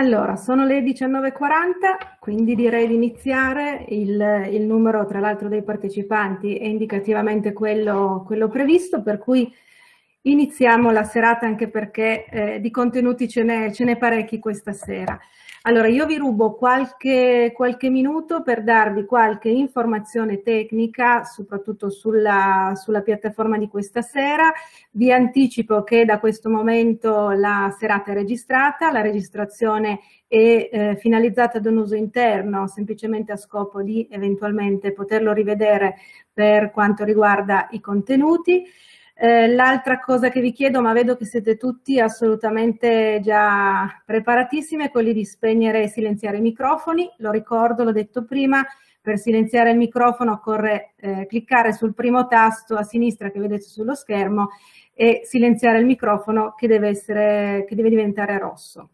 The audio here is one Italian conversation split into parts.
Allora, sono le 19.40, quindi direi di iniziare. Il, il numero, tra l'altro, dei partecipanti è indicativamente quello, quello, previsto, per cui iniziamo la serata anche perché eh, di contenuti ce n'è parecchi questa sera. Allora, io vi rubo qualche, qualche, minuto per darvi qualche informazione tecnica, soprattutto sulla, sulla, piattaforma di questa sera. Vi anticipo che da questo momento la serata è registrata, la registrazione è eh, finalizzata ad un uso interno, semplicemente a scopo di eventualmente poterlo rivedere per quanto riguarda i contenuti. Eh, l'altra cosa che vi chiedo, ma vedo che siete tutti assolutamente già preparatissimi, è quelli di spegnere e silenziare i microfoni. Lo ricordo, l'ho detto prima, per silenziare il microfono occorre eh, cliccare sul primo tasto a sinistra che vedete sullo schermo e silenziare il microfono che deve, essere, che deve diventare rosso.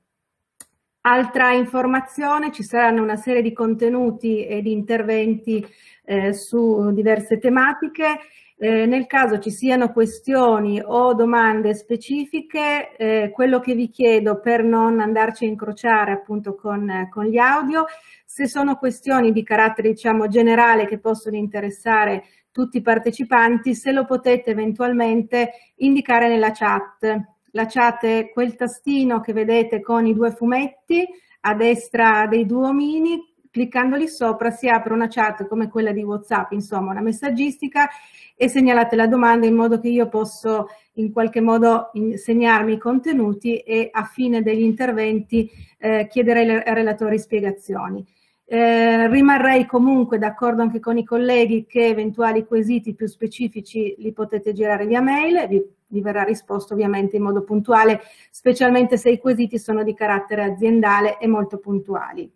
Altra informazione, ci saranno una serie di contenuti e di interventi eh, su diverse tematiche eh, nel caso ci siano questioni o domande specifiche, eh, quello che vi chiedo per non andarci a incrociare appunto con, con gli audio, se sono questioni di carattere diciamo generale che possono interessare tutti i partecipanti, se lo potete eventualmente indicare nella chat. La chat è quel tastino che vedete con i due fumetti a destra dei due omini, cliccandoli sopra si apre una chat come quella di WhatsApp, insomma una messaggistica e segnalate la domanda in modo che io posso in qualche modo segnarmi i contenuti e a fine degli interventi eh, chiedere ai relatori spiegazioni. Eh, rimarrei comunque d'accordo anche con i colleghi che eventuali quesiti più specifici li potete girare via mail, vi, vi verrà risposto ovviamente in modo puntuale, specialmente se i quesiti sono di carattere aziendale e molto puntuali.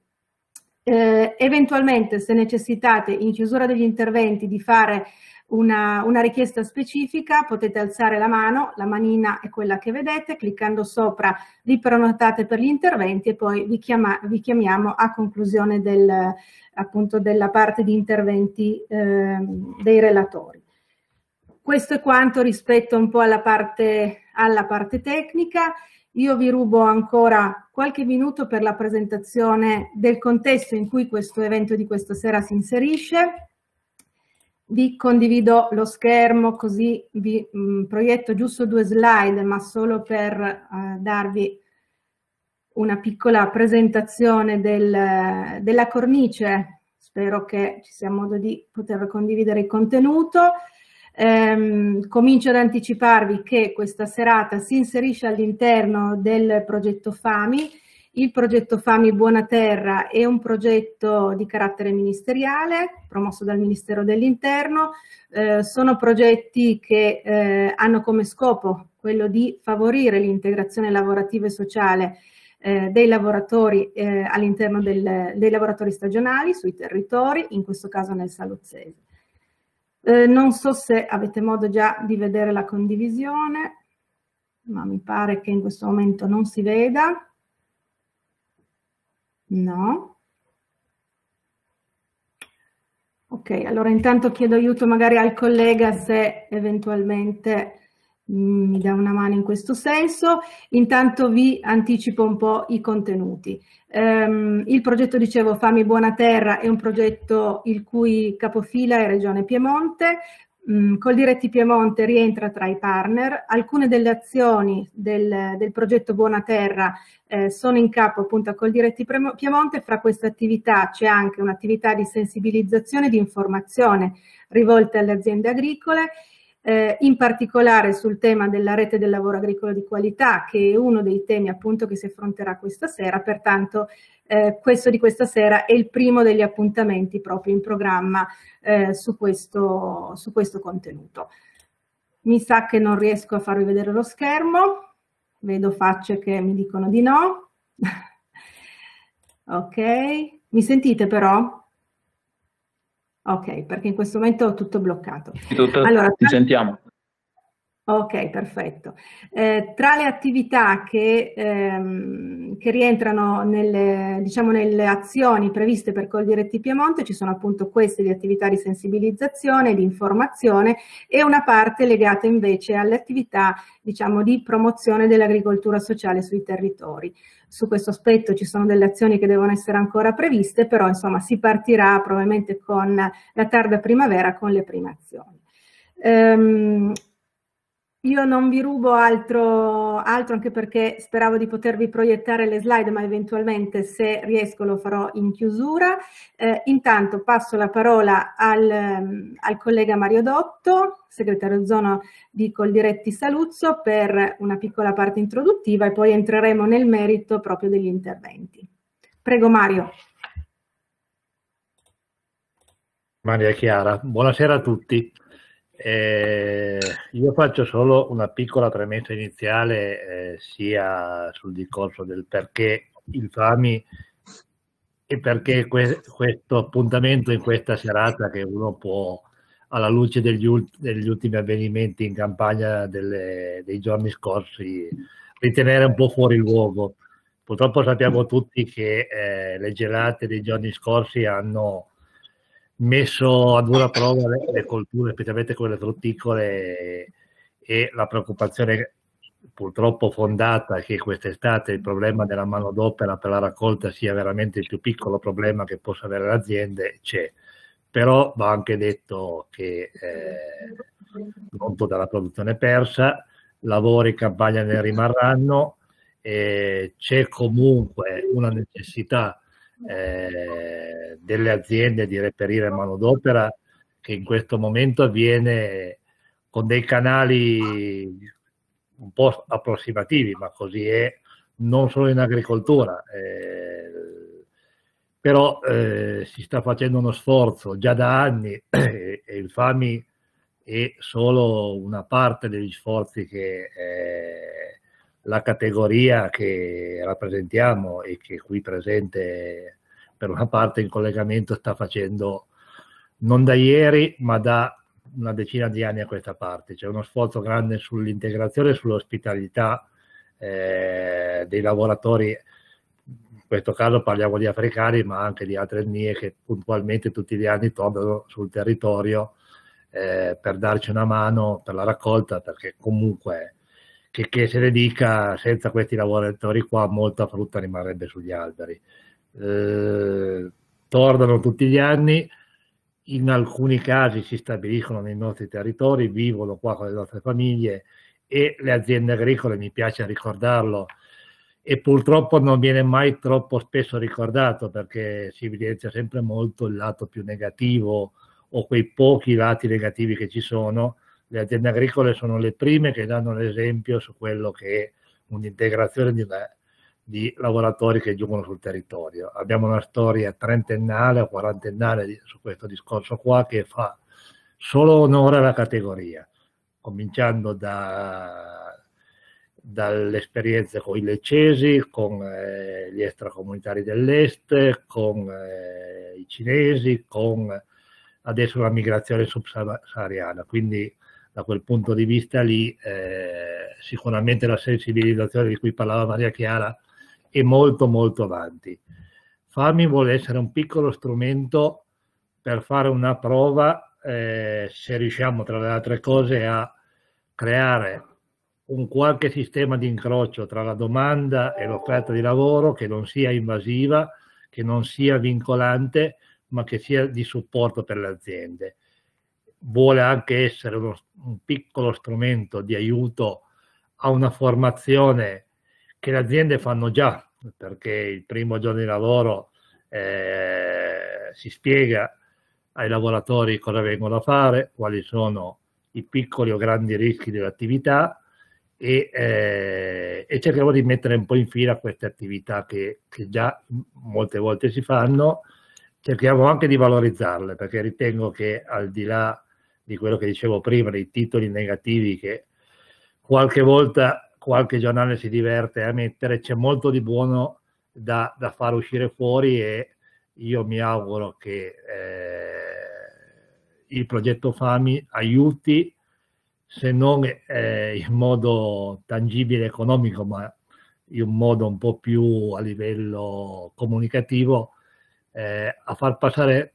Eh, eventualmente se necessitate in chiusura degli interventi di fare una, una, richiesta specifica, potete alzare la mano, la manina è quella che vedete, cliccando sopra vi prenotate per gli interventi e poi vi, chiama, vi chiamiamo a conclusione del, appunto della parte di interventi eh, dei relatori. Questo è quanto rispetto un po' alla parte, alla parte tecnica. Io vi rubo ancora qualche minuto per la presentazione del contesto in cui questo evento di questa sera si inserisce. Vi condivido lo schermo così vi mh, mm, proietto giusto due slide ma solo per eh, darvi una piccola presentazione del, della cornice. Spero che ci sia modo di poter condividere il contenuto ehm, comincio ad anticiparvi che questa serata si inserisce all'interno del progetto FAMI il progetto Fami Buona Terra è un progetto di carattere ministeriale promosso dal Ministero dell'Interno. Eh, sono progetti che eh, hanno come scopo quello di favorire l'integrazione lavorativa e sociale eh, dei lavoratori eh, all'interno dei lavoratori stagionali sui territori, in questo caso nel Salozzese. Eh, non so se avete modo già di vedere la condivisione, ma mi pare che in questo momento non si veda. No. Ok, allora intanto chiedo aiuto magari al collega se eventualmente mi dà una mano in questo senso. Intanto vi anticipo un po' i contenuti. Um, il progetto, dicevo, Fami Buona Terra è un progetto il cui capofila è Regione Piemonte, Mm, Col Diretti Piemonte rientra tra i partner, alcune delle azioni del, del progetto Buona Terra eh, sono in capo appunto a Col Diretti Piemonte, fra queste attività c'è anche un'attività di sensibilizzazione e di informazione rivolte alle aziende agricole eh, in particolare sul tema della rete del lavoro agricolo di qualità, che è uno dei temi appunto che si affronterà questa sera, pertanto eh, questo di questa sera è il primo degli appuntamenti proprio in programma eh, su, questo, su questo contenuto. Mi sa che non riesco a farvi vedere lo schermo, vedo facce che mi dicono di no. ok, mi sentite però? Ok, perché in questo momento ho tutto bloccato. Tutto, allora, ti sentiamo. Ok, perfetto. Eh, tra le attività che, ehm, che rientrano nelle, diciamo, nelle, azioni previste per Coldiretti Piemonte ci sono appunto queste di attività di sensibilizzazione, di informazione e una parte legata invece alle attività diciamo, di promozione dell'agricoltura sociale sui territori. Su questo aspetto ci sono delle azioni che devono essere ancora previste, però insomma si partirà probabilmente con la tarda primavera con le prime azioni. Um, io non vi rubo altro, altro, anche perché speravo di potervi proiettare le slide, ma eventualmente se riesco lo farò in chiusura. Eh, intanto passo la parola al, al, collega Mario Dotto, segretario zona di Coldiretti Saluzzo, per una piccola parte introduttiva e poi entreremo nel merito proprio degli interventi. Prego Mario. Maria Chiara, buonasera a tutti. Eh, io faccio solo una piccola premessa iniziale eh, sia sul discorso del perché il FAMI e perché que questo appuntamento in questa serata che uno può alla luce degli, ult degli ultimi avvenimenti in campagna delle, dei giorni scorsi ritenere un po' fuori luogo. Purtroppo sappiamo tutti che eh, le gelate dei giorni scorsi hanno messo a dura prova le, le colture, specialmente quelle frutticole e, la preoccupazione purtroppo fondata che quest'estate il problema della manodopera per la raccolta sia veramente il più piccolo problema che possa avere l'azienda c'è. Però va anche detto che eh, non tutta la produzione persa, lavori in campagna ne rimarranno, eh, c'è comunque una necessità eh, delle aziende di reperire manodopera che in questo momento avviene con dei canali un po' approssimativi, ma così è non solo in agricoltura. Eh, però eh, si sta facendo uno sforzo già da anni e, il FAMI è solo una parte degli sforzi che eh, la categoria che rappresentiamo e che qui presente per una parte in collegamento sta facendo non da ieri ma da una decina di anni a questa parte. C'è uno sforzo grande sull'integrazione e sull'ospitalità eh, dei lavoratori, in questo caso parliamo di africani ma anche di altre etnie che puntualmente tutti gli anni tornano sul territorio eh, per darci una mano per la raccolta perché comunque che, che se ne dica, senza questi lavoratori qua molta frutta rimarrebbe sugli alberi. Eh, tornano tutti gli anni, in alcuni casi si stabiliscono nei nostri territori, vivono qua con le nostre famiglie e le aziende agricole, mi piace ricordarlo, e purtroppo non viene mai troppo spesso ricordato perché si evidenzia sempre molto il lato più negativo o quei pochi lati negativi che ci sono, le aziende agricole sono le prime che danno l'esempio su quello che è un'integrazione di, di, lavoratori che giungono sul territorio. Abbiamo una storia trentennale o quarantennale su questo discorso qua che fa solo onore alla categoria, cominciando da, dalle esperienze con i leccesi, con eh, gli extracomunitari dell'est, con eh, i cinesi, con adesso la migrazione subsahariana. Quindi da quel punto di vista lì eh, sicuramente la sensibilizzazione di cui parlava Maria Chiara è molto molto avanti. FAMI vuole essere un piccolo strumento per fare una prova eh, se riusciamo tra le altre cose a creare un qualche sistema di incrocio tra la domanda e l'offerta di lavoro che non sia invasiva, che non sia vincolante, ma che sia di supporto per le aziende vuole anche essere uno, un piccolo strumento di aiuto a una formazione che le aziende fanno già, perché il primo giorno di lavoro eh, si spiega ai lavoratori cosa vengono a fare, quali sono i piccoli o grandi rischi dell'attività e, eh, e, cerchiamo di mettere un po' in fila queste attività che, che già molte volte si fanno, cerchiamo anche di valorizzarle perché ritengo che al di là di quello che dicevo prima, dei titoli negativi che qualche volta qualche giornale si diverte a mettere, c'è molto di buono da, da far uscire fuori e io mi auguro che eh, il progetto FAMI aiuti se non eh, in modo tangibile economico, ma in un modo un po' più a livello comunicativo, eh, a far passare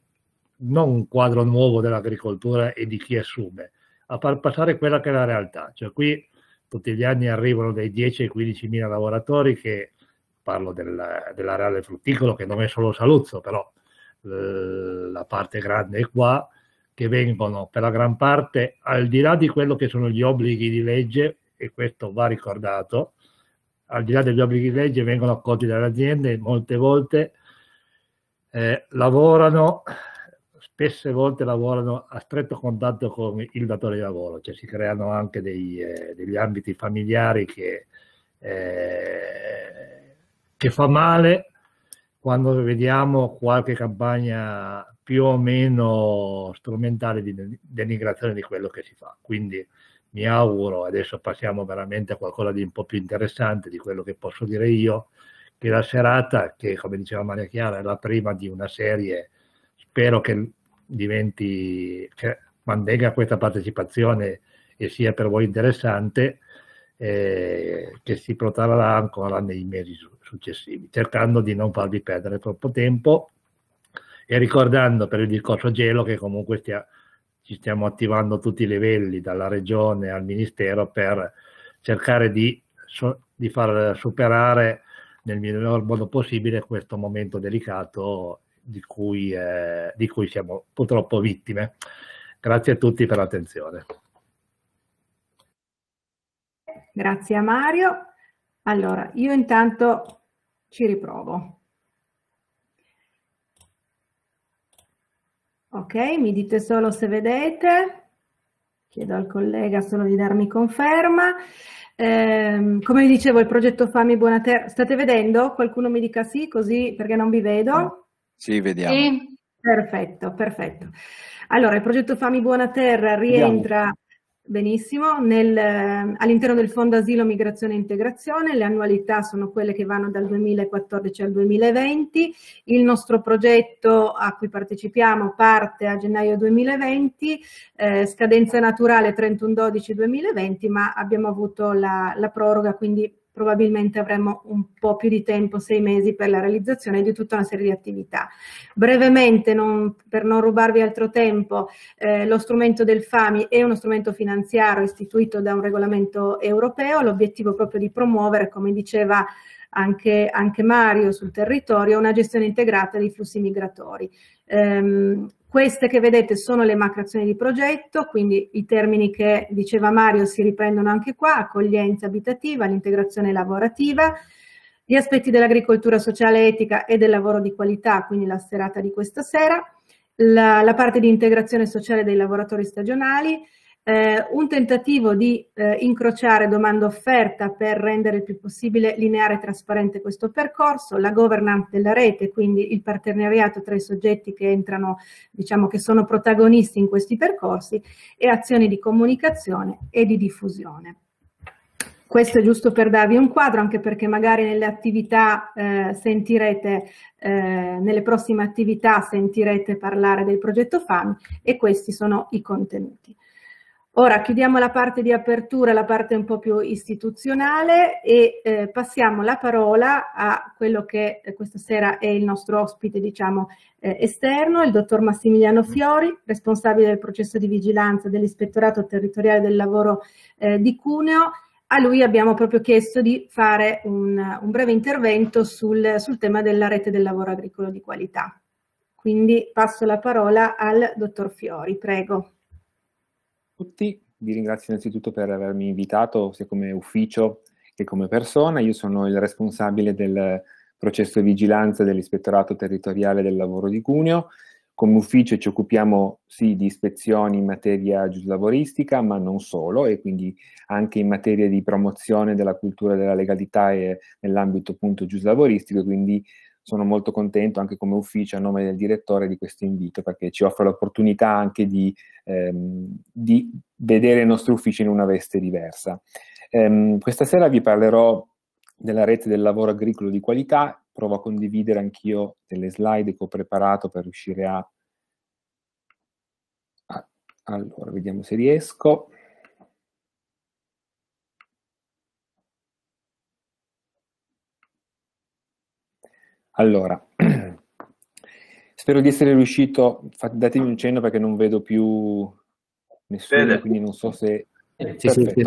non un quadro nuovo dell'agricoltura e di chi assume, a far passare quella che è la realtà. Cioè qui tutti gli anni arrivano dai 10 ai 15 mila lavoratori che, parlo del, frutticolo che non è solo Saluzzo, però eh, la parte grande è qua, che vengono per la gran parte, al di là di quello che sono gli obblighi di legge, e questo va ricordato, al di là degli obblighi di legge vengono accolti dalle aziende, molte volte eh, lavorano, spesse volte lavorano a stretto contatto con il datore di lavoro, cioè si creano anche dei, eh, degli ambiti familiari che, eh, che fa male quando vediamo qualche campagna più o meno strumentale di denigrazione di quello che si fa. Quindi mi auguro, adesso passiamo veramente a qualcosa di un po' più interessante di quello che posso dire io, che la serata, che come diceva Maria Chiara, è la prima di una serie, spero che diventi, che mantenga questa partecipazione e sia per voi interessante, eh, che si protrarrà ancora nei mesi successivi, cercando di non farvi perdere troppo tempo e ricordando per il discorso gelo che comunque stia, ci stiamo attivando tutti i livelli, dalla regione al ministero, per cercare di, di far superare nel miglior modo possibile questo momento delicato di cui, eh, di cui siamo purtroppo vittime. Grazie a tutti per l'attenzione. Grazie a Mario. Allora, io intanto ci riprovo. Ok, mi dite solo se vedete. Chiedo al collega solo di darmi conferma. Eh, come vi dicevo, il progetto Fami Buona Terra, state vedendo? Qualcuno mi dica sì, così perché non vi vedo. Sì, vediamo. Sì. Perfetto, perfetto. Allora, il progetto Fami Buona Terra rientra. Benissimo, Nel, eh, all'interno del Fondo Asilo, Migrazione e Integrazione le annualità sono quelle che vanno dal 2014 al 2020, il nostro progetto a cui partecipiamo parte a gennaio 2020, eh, scadenza naturale 31-12-2020, ma abbiamo avuto la, la proroga, quindi probabilmente avremo un po' più di tempo, sei mesi, per la realizzazione di tutta una serie di attività. Brevemente, non, per non rubarvi altro tempo, eh, lo strumento del FAMI è uno strumento finanziario istituito da un regolamento europeo, l'obiettivo proprio di promuovere, come diceva anche, anche Mario, sul territorio, una gestione integrata dei flussi migratori. Um, queste che vedete sono le macroazioni di progetto, quindi i termini che diceva Mario si riprendono anche qua, accoglienza abitativa, l'integrazione lavorativa, gli aspetti dell'agricoltura sociale etica e del lavoro di qualità, quindi la serata di questa sera, la, la parte di integrazione sociale dei lavoratori stagionali, eh, un tentativo di eh, incrociare domanda-offerta per rendere il più possibile lineare e trasparente questo percorso, la governance della rete, quindi il partenariato tra i soggetti che entrano, diciamo che sono protagonisti in questi percorsi e azioni di comunicazione e di diffusione. Questo è giusto per darvi un quadro, anche perché magari nelle attività eh, sentirete, eh, nelle prossime attività sentirete parlare del progetto FAM e questi sono i contenuti. Ora chiudiamo la parte di apertura, la parte un po' più istituzionale e eh, passiamo la parola a quello che eh, questa sera è il nostro ospite, diciamo, eh, esterno, il dottor Massimiliano Fiori, responsabile del processo di vigilanza dell'Ispettorato Territoriale del Lavoro eh, di Cuneo. A lui abbiamo proprio chiesto di fare un, un breve intervento sul, sul tema della rete del lavoro agricolo di qualità. Quindi passo la parola al dottor Fiori, prego tutti, vi ringrazio innanzitutto per avermi invitato sia come ufficio che come persona. Io sono il responsabile del processo di vigilanza dell'Ispettorato Territoriale del Lavoro di Cuneo. Come ufficio ci occupiamo sì di ispezioni in materia giuslavoristica, ma non solo, e quindi anche in materia di promozione della cultura della legalità e nell'ambito appunto giuslavoristico, quindi sono molto contento anche come ufficio a nome del direttore di questo invito perché ci offre l'opportunità anche di, ehm, di, vedere il nostro ufficio in una veste diversa. Ehm, questa sera vi parlerò della rete del lavoro agricolo di qualità, provo a condividere anch'io delle slide che ho preparato per riuscire a... allora, vediamo se riesco. Allora, spero di essere riuscito, datemi un cenno perché non vedo più nessuno, Bene. quindi non so se... Eh, sì, sì, sì,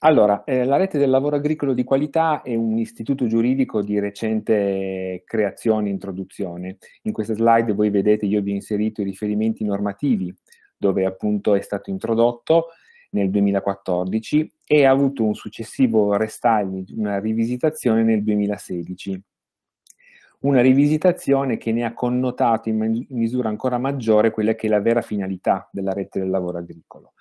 allora, eh, la rete del lavoro agricolo di qualità è un istituto giuridico di recente creazione e introduzione. In queste slide voi vedete, io vi ho inserito i riferimenti normativi dove appunto è stato introdotto nel 2014 e ha avuto un successivo restyling, una rivisitazione nel 2016. Una rivisitazione che ne ha connotato in misura ancora maggiore quella che è la vera finalità della rete del lavoro agricolo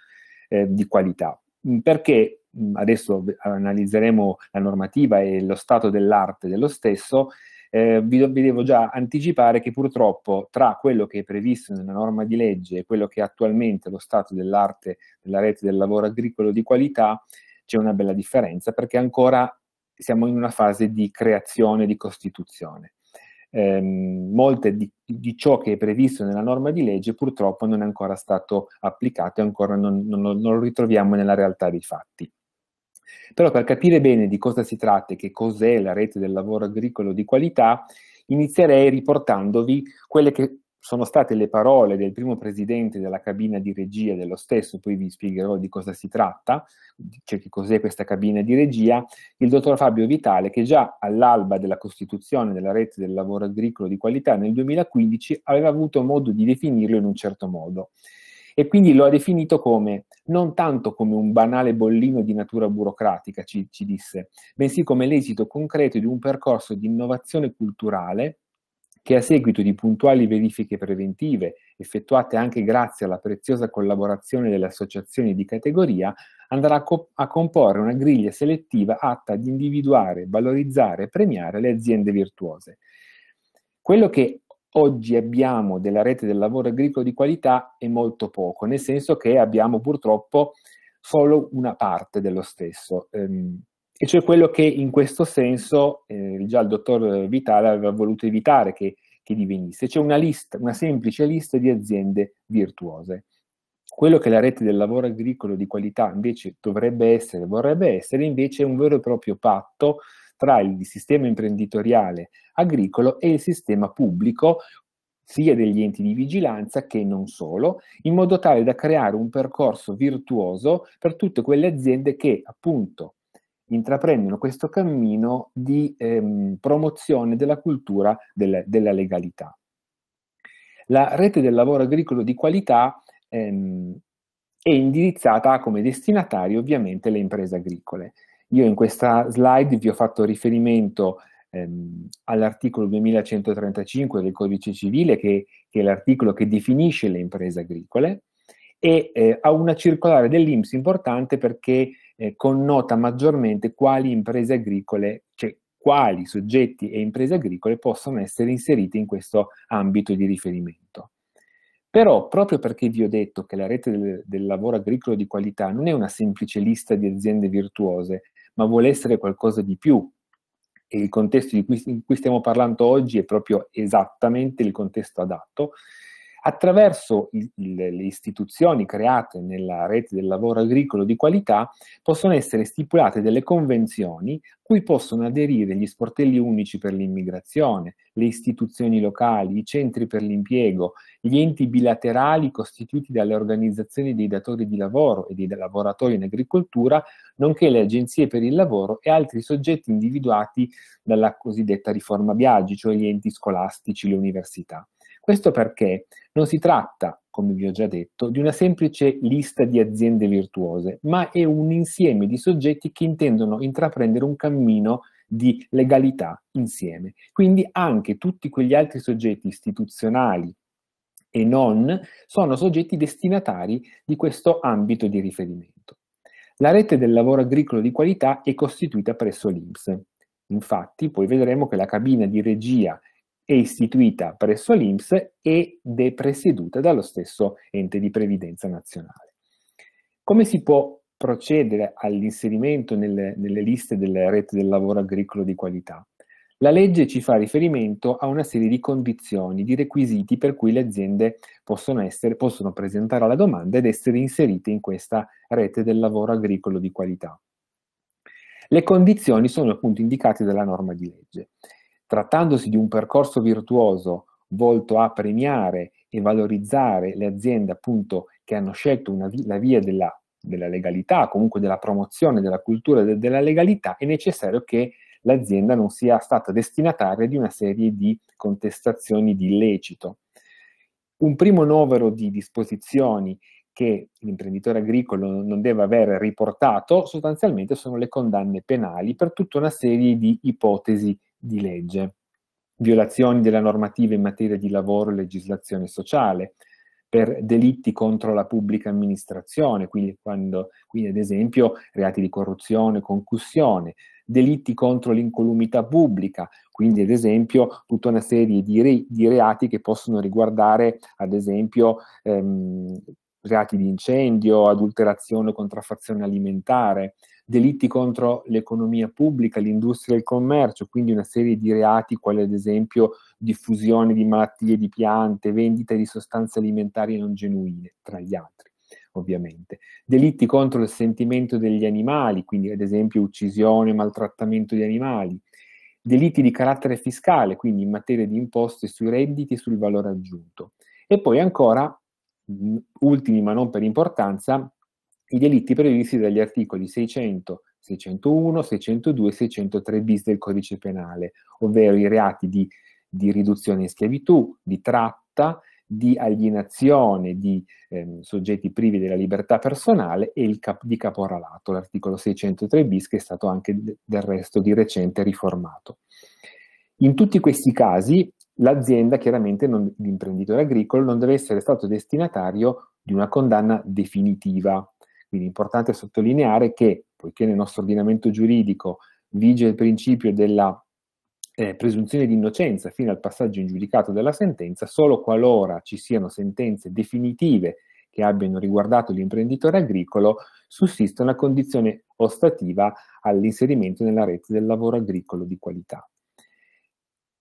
eh, di qualità. Perché adesso analizzeremo la normativa e lo stato dell'arte dello stesso, eh, vi, vi, devo già anticipare che purtroppo tra quello che è previsto nella norma di legge e quello che è attualmente lo stato dell'arte della rete del lavoro agricolo di qualità c'è una bella differenza perché ancora siamo in una fase di creazione, di costituzione. Eh, molte di, di, ciò che è previsto nella norma di legge purtroppo non è ancora stato applicato e ancora non, non, non lo ritroviamo nella realtà dei fatti. Però per capire bene di cosa si tratta e che cos'è la rete del lavoro agricolo di qualità, inizierei riportandovi quelle che sono state le parole del primo presidente della cabina di regia dello stesso, poi vi spiegherò di cosa si tratta, cioè che cos'è questa cabina di regia, il dottor Fabio Vitale, che già all'alba della costituzione della rete del lavoro agricolo di qualità nel 2015 aveva avuto modo di definirlo in un certo modo e quindi lo ha definito come non tanto come un banale bollino di natura burocratica, ci, ci disse, bensì come l'esito concreto di un percorso di innovazione culturale che a seguito di puntuali verifiche preventive, effettuate anche grazie alla preziosa collaborazione delle associazioni di categoria, andrà a, co- a, comporre una griglia selettiva atta ad individuare, valorizzare e premiare le aziende virtuose. Quello che oggi abbiamo della rete del lavoro agricolo di qualità è molto poco, nel senso che abbiamo purtroppo solo una parte dello stesso. Ehm, e cioè quello che in questo senso eh, già il dottor Vitale aveva voluto evitare che, che divenisse. C'è una lista, una semplice lista di aziende virtuose. Quello che la rete del lavoro agricolo di qualità invece dovrebbe essere, vorrebbe essere invece un vero e proprio patto tra il sistema imprenditoriale agricolo e il sistema pubblico, sia degli enti di vigilanza che non solo, in modo tale da creare un percorso virtuoso per tutte quelle aziende che appunto intraprendono questo cammino di ehm, promozione della cultura del, della legalità. La rete del lavoro agricolo di qualità ehm, è indirizzata a come destinatario ovviamente le imprese agricole. Io in questa slide vi ho fatto riferimento ehm, all'articolo 2135 del Codice Civile, che, che è l'articolo che definisce le imprese agricole, e eh, a una circolare dell'Inps importante perché eh, connota maggiormente quali imprese agricole, cioè quali soggetti e imprese agricole possono essere inserite in questo ambito di riferimento. Però, proprio perché vi ho detto che la rete del, del lavoro agricolo di qualità non è una semplice lista di aziende virtuose, ma vuole essere qualcosa di più. E il contesto di cui, in cui stiamo parlando oggi è proprio esattamente il contesto adatto. Attraverso il, le istituzioni create nella rete del lavoro agricolo di qualità possono essere stipulate delle convenzioni cui possono aderire gli sportelli unici per l'immigrazione, le istituzioni locali, i centri per l'impiego, gli enti bilaterali costituiti dalle organizzazioni dei datori di lavoro e dei lavoratori in agricoltura, nonché le agenzie per il lavoro e altri soggetti individuati dalla cosiddetta riforma Biagi, cioè gli enti scolastici, le università. Questo perché non si tratta, come vi ho già detto, di una semplice lista di aziende virtuose, ma è un insieme di soggetti che intendono intraprendere un cammino di legalità insieme. Quindi anche tutti quegli altri soggetti istituzionali e non sono soggetti destinatari di questo ambito di riferimento. La rete del lavoro agricolo di qualità è costituita presso l'INPS. Infatti, poi vedremo che la cabina di regia è istituita presso l'INPS ed è presieduta dallo stesso ente di previdenza nazionale. Come si può procedere all'inserimento nelle, nelle liste delle reti del lavoro agricolo di qualità? La legge ci fa riferimento a una serie di condizioni, di requisiti per cui le aziende possono, essere, possono presentare la domanda ed essere inserite in questa rete del lavoro agricolo di qualità. Le condizioni sono appunto indicate dalla norma di legge. Trattandosi di un percorso virtuoso volto a premiare e valorizzare le aziende appunto che hanno scelto vi- la via della, della, legalità, comunque della promozione della cultura de- della legalità, è necessario che l'azienda non sia stata destinataria di una serie di contestazioni di illecito. Un primo novero di disposizioni che l'imprenditore agricolo non deve aver riportato sostanzialmente sono le condanne penali per tutta una serie di ipotesi di legge. Violazioni della normativa in materia di lavoro e legislazione sociale, per delitti contro la pubblica amministrazione, quindi, quando, quindi ad esempio reati di corruzione, concussione, delitti contro l'incolumità pubblica, quindi ad esempio tutta una serie di, re, di reati che possono riguardare ad esempio ehm, reati di incendio, adulterazione o contraffazione alimentare, delitti contro l'economia pubblica, l'industria e il commercio, quindi una serie di reati quali ad esempio diffusione di malattie di piante, vendita di sostanze alimentari non genuine, tra gli altri ovviamente. Delitti contro il sentimento degli animali, quindi ad esempio uccisione, maltrattamento di animali. Delitti di carattere fiscale, quindi in materia di imposte sui redditi e sul valore aggiunto. E poi ancora ultimi ma non per importanza, i delitti previsti dagli articoli 600, 601, 602 e 603 bis del codice penale, ovvero i reati di, di riduzione in schiavitù, di tratta, di alienazione di ehm, soggetti privi della libertà personale e il cap- di caporalato, l'articolo 603 bis che è stato anche del resto di recente riformato. In tutti questi casi l'azienda, chiaramente non, l'imprenditore agricolo, non deve essere stato destinatario di una condanna definitiva. Quindi è importante sottolineare che, poiché nel nostro ordinamento giuridico vige il principio della eh, presunzione di innocenza fino al passaggio in giudicato della sentenza, solo qualora ci siano sentenze definitive che abbiano riguardato l'imprenditore agricolo, sussiste una condizione ostativa all'inserimento nella rete del lavoro agricolo di qualità.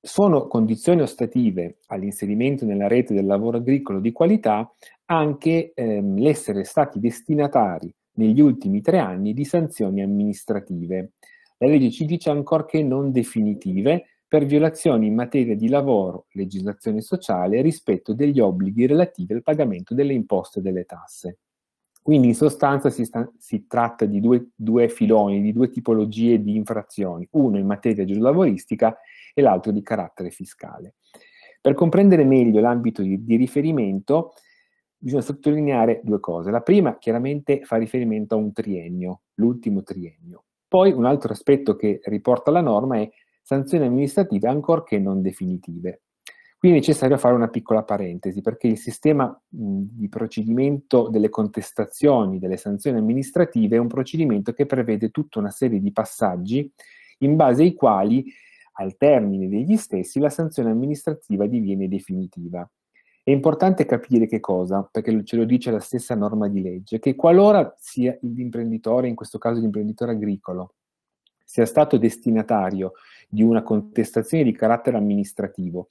Sono condizioni ostative all'inserimento nella rete del lavoro agricolo di qualità anche ehm, l'essere stati destinatari negli ultimi tre anni di sanzioni amministrative. La legge ci dice ancorché non definitive per violazioni in materia di lavoro, legislazione sociale e rispetto degli obblighi relativi al pagamento delle imposte e delle tasse. Quindi in sostanza si, sta, si tratta di due, due, filoni, di due tipologie di infrazioni, uno in materia giuslavoristica e l'altro di carattere fiscale. Per comprendere meglio l'ambito di, di riferimento bisogna sottolineare due cose. La prima chiaramente fa riferimento a un triennio, l'ultimo triennio. Poi un altro aspetto che riporta la norma è sanzioni amministrative ancorché non definitive. Qui è necessario fare una piccola parentesi perché il sistema di procedimento delle contestazioni, delle sanzioni amministrative è un procedimento che prevede tutta una serie di passaggi in base ai quali al termine degli stessi la sanzione amministrativa diviene definitiva. È importante capire che cosa, perché ce lo dice la stessa norma di legge, che qualora sia l'imprenditore, in questo caso l'imprenditore agricolo, sia stato destinatario di una contestazione di carattere amministrativo,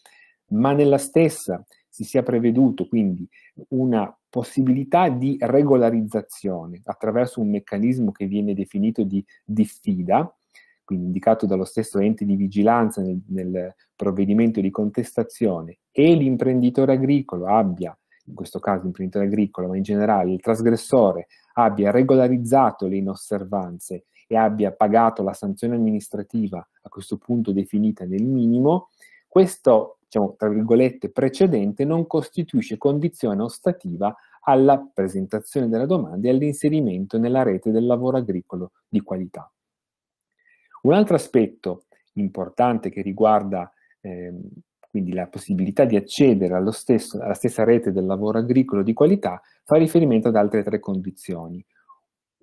ma nella stessa si sia preveduto quindi una possibilità di regolarizzazione attraverso un meccanismo che viene definito di diffida, quindi indicato dallo stesso ente di vigilanza nel, nel provvedimento di contestazione, e l'imprenditore agricolo abbia, in questo caso l'imprenditore agricolo, ma in generale il trasgressore, abbia regolarizzato le inosservanze e abbia pagato la sanzione amministrativa a questo punto definita nel minimo, questo, diciamo, tra virgolette, precedente non costituisce condizione ostativa alla presentazione della domanda e all'inserimento nella rete del lavoro agricolo di qualità. Un altro aspetto importante che riguarda eh, quindi la possibilità di accedere stesso, alla stessa rete del lavoro agricolo di qualità fa riferimento ad altre tre condizioni.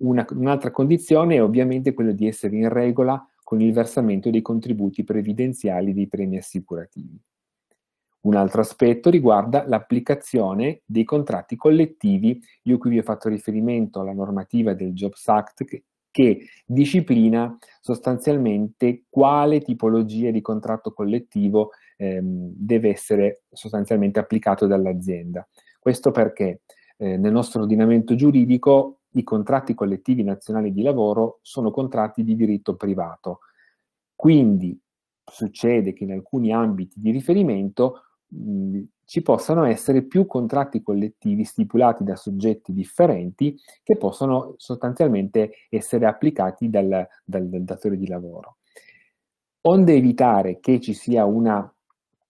Una, un'altra condizione è ovviamente quella di essere in regola con il versamento dei contributi previdenziali dei premi assicurativi. Un altro aspetto riguarda l'applicazione dei contratti collettivi. Io qui vi ho fatto riferimento alla normativa del Jobs Act che, che disciplina sostanzialmente quale tipologia di contratto collettivo ehm, deve essere sostanzialmente applicato dall'azienda. Questo perché eh, nel nostro ordinamento giuridico i contratti collettivi nazionali di lavoro sono contratti di diritto privato. Quindi succede che in alcuni ambiti di riferimento mh, ci possano essere più contratti collettivi stipulati da soggetti differenti che possono sostanzialmente essere applicati dal, dal, dal datore di lavoro. Onde evitare che ci sia una,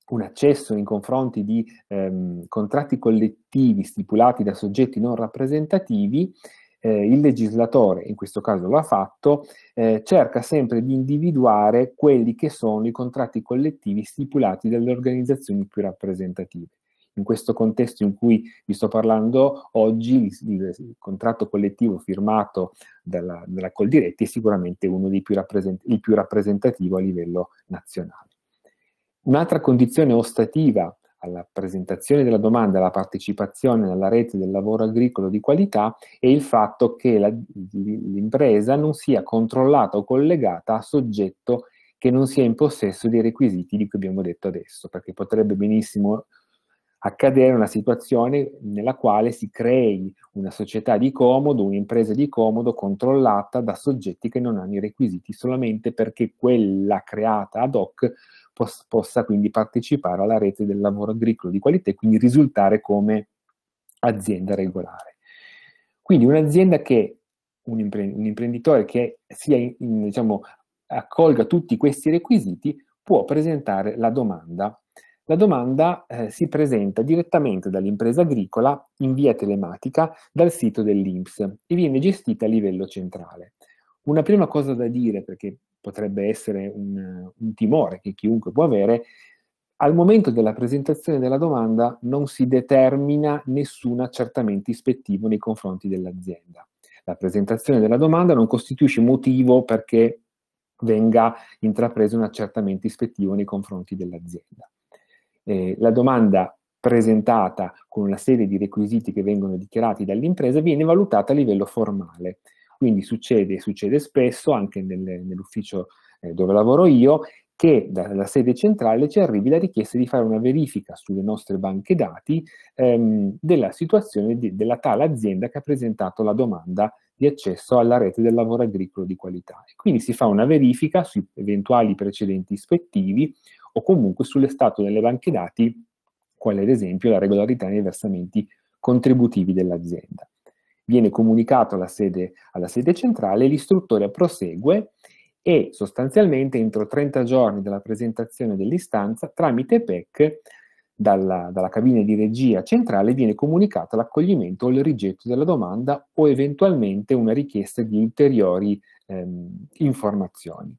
un accesso nei confronti di ehm, contratti collettivi stipulati da soggetti non rappresentativi, eh, il legislatore, in questo caso lo ha fatto, eh, cerca sempre di individuare quelli che sono i contratti collettivi stipulati dalle organizzazioni più rappresentative. In questo contesto in cui vi sto parlando oggi, il, il contratto collettivo firmato dalla, dalla Coldiretti è sicuramente uno dei più, rappresent il più rappresentativo a livello nazionale. Un'altra condizione ostativa alla presentazione della domanda alla partecipazione alla rete del lavoro agricolo di qualità è il fatto che l'impresa non sia controllata o collegata a soggetto che non sia in possesso dei requisiti di cui abbiamo detto adesso, perché potrebbe benissimo accadere una situazione nella quale si crei una società di comodo, un'impresa di comodo controllata da soggetti che non hanno i requisiti solamente perché quella creata ad hoc pos possa quindi partecipare alla rete del lavoro agricolo di qualità e quindi risultare come azienda regolare. Quindi un'azienda che, un, imprend un, imprenditore che sia diciamo, accolga tutti questi requisiti può presentare la domanda. La domanda eh, si presenta direttamente dall'impresa agricola in via telematica dal sito dell'INPS e viene gestita a livello centrale. Una prima cosa da dire, perché potrebbe essere un, un timore che chiunque può avere, al momento della presentazione della domanda non si determina nessun accertamento ispettivo nei confronti dell'azienda. La presentazione della domanda non costituisce motivo perché venga intrapreso un accertamento ispettivo nei confronti dell'azienda. Eh, la domanda presentata con una serie di requisiti che vengono dichiarati dall'impresa viene valutata a livello formale. Quindi succede, succede spesso, anche nel, nell'ufficio eh, dove lavoro io, che dalla sede centrale ci arrivi la richiesta di fare una verifica sulle nostre banche dati ehm, della situazione di, della tale azienda che ha presentato la domanda di accesso alla rete del lavoro agricolo di qualità. E quindi si fa una verifica sui eventuali precedenti ispettivi o comunque sullo stato delle banche dati, quale ad esempio la regolarità nei versamenti contributivi dell'azienda viene comunicato alla sede, alla sede centrale, l'istruttore prosegue e sostanzialmente entro 30 giorni dalla presentazione dell'istanza, tramite PEC, dalla, dalla, cabina di regia centrale viene comunicato l'accoglimento o il rigetto della domanda o eventualmente una richiesta di ulteriori ehm, informazioni.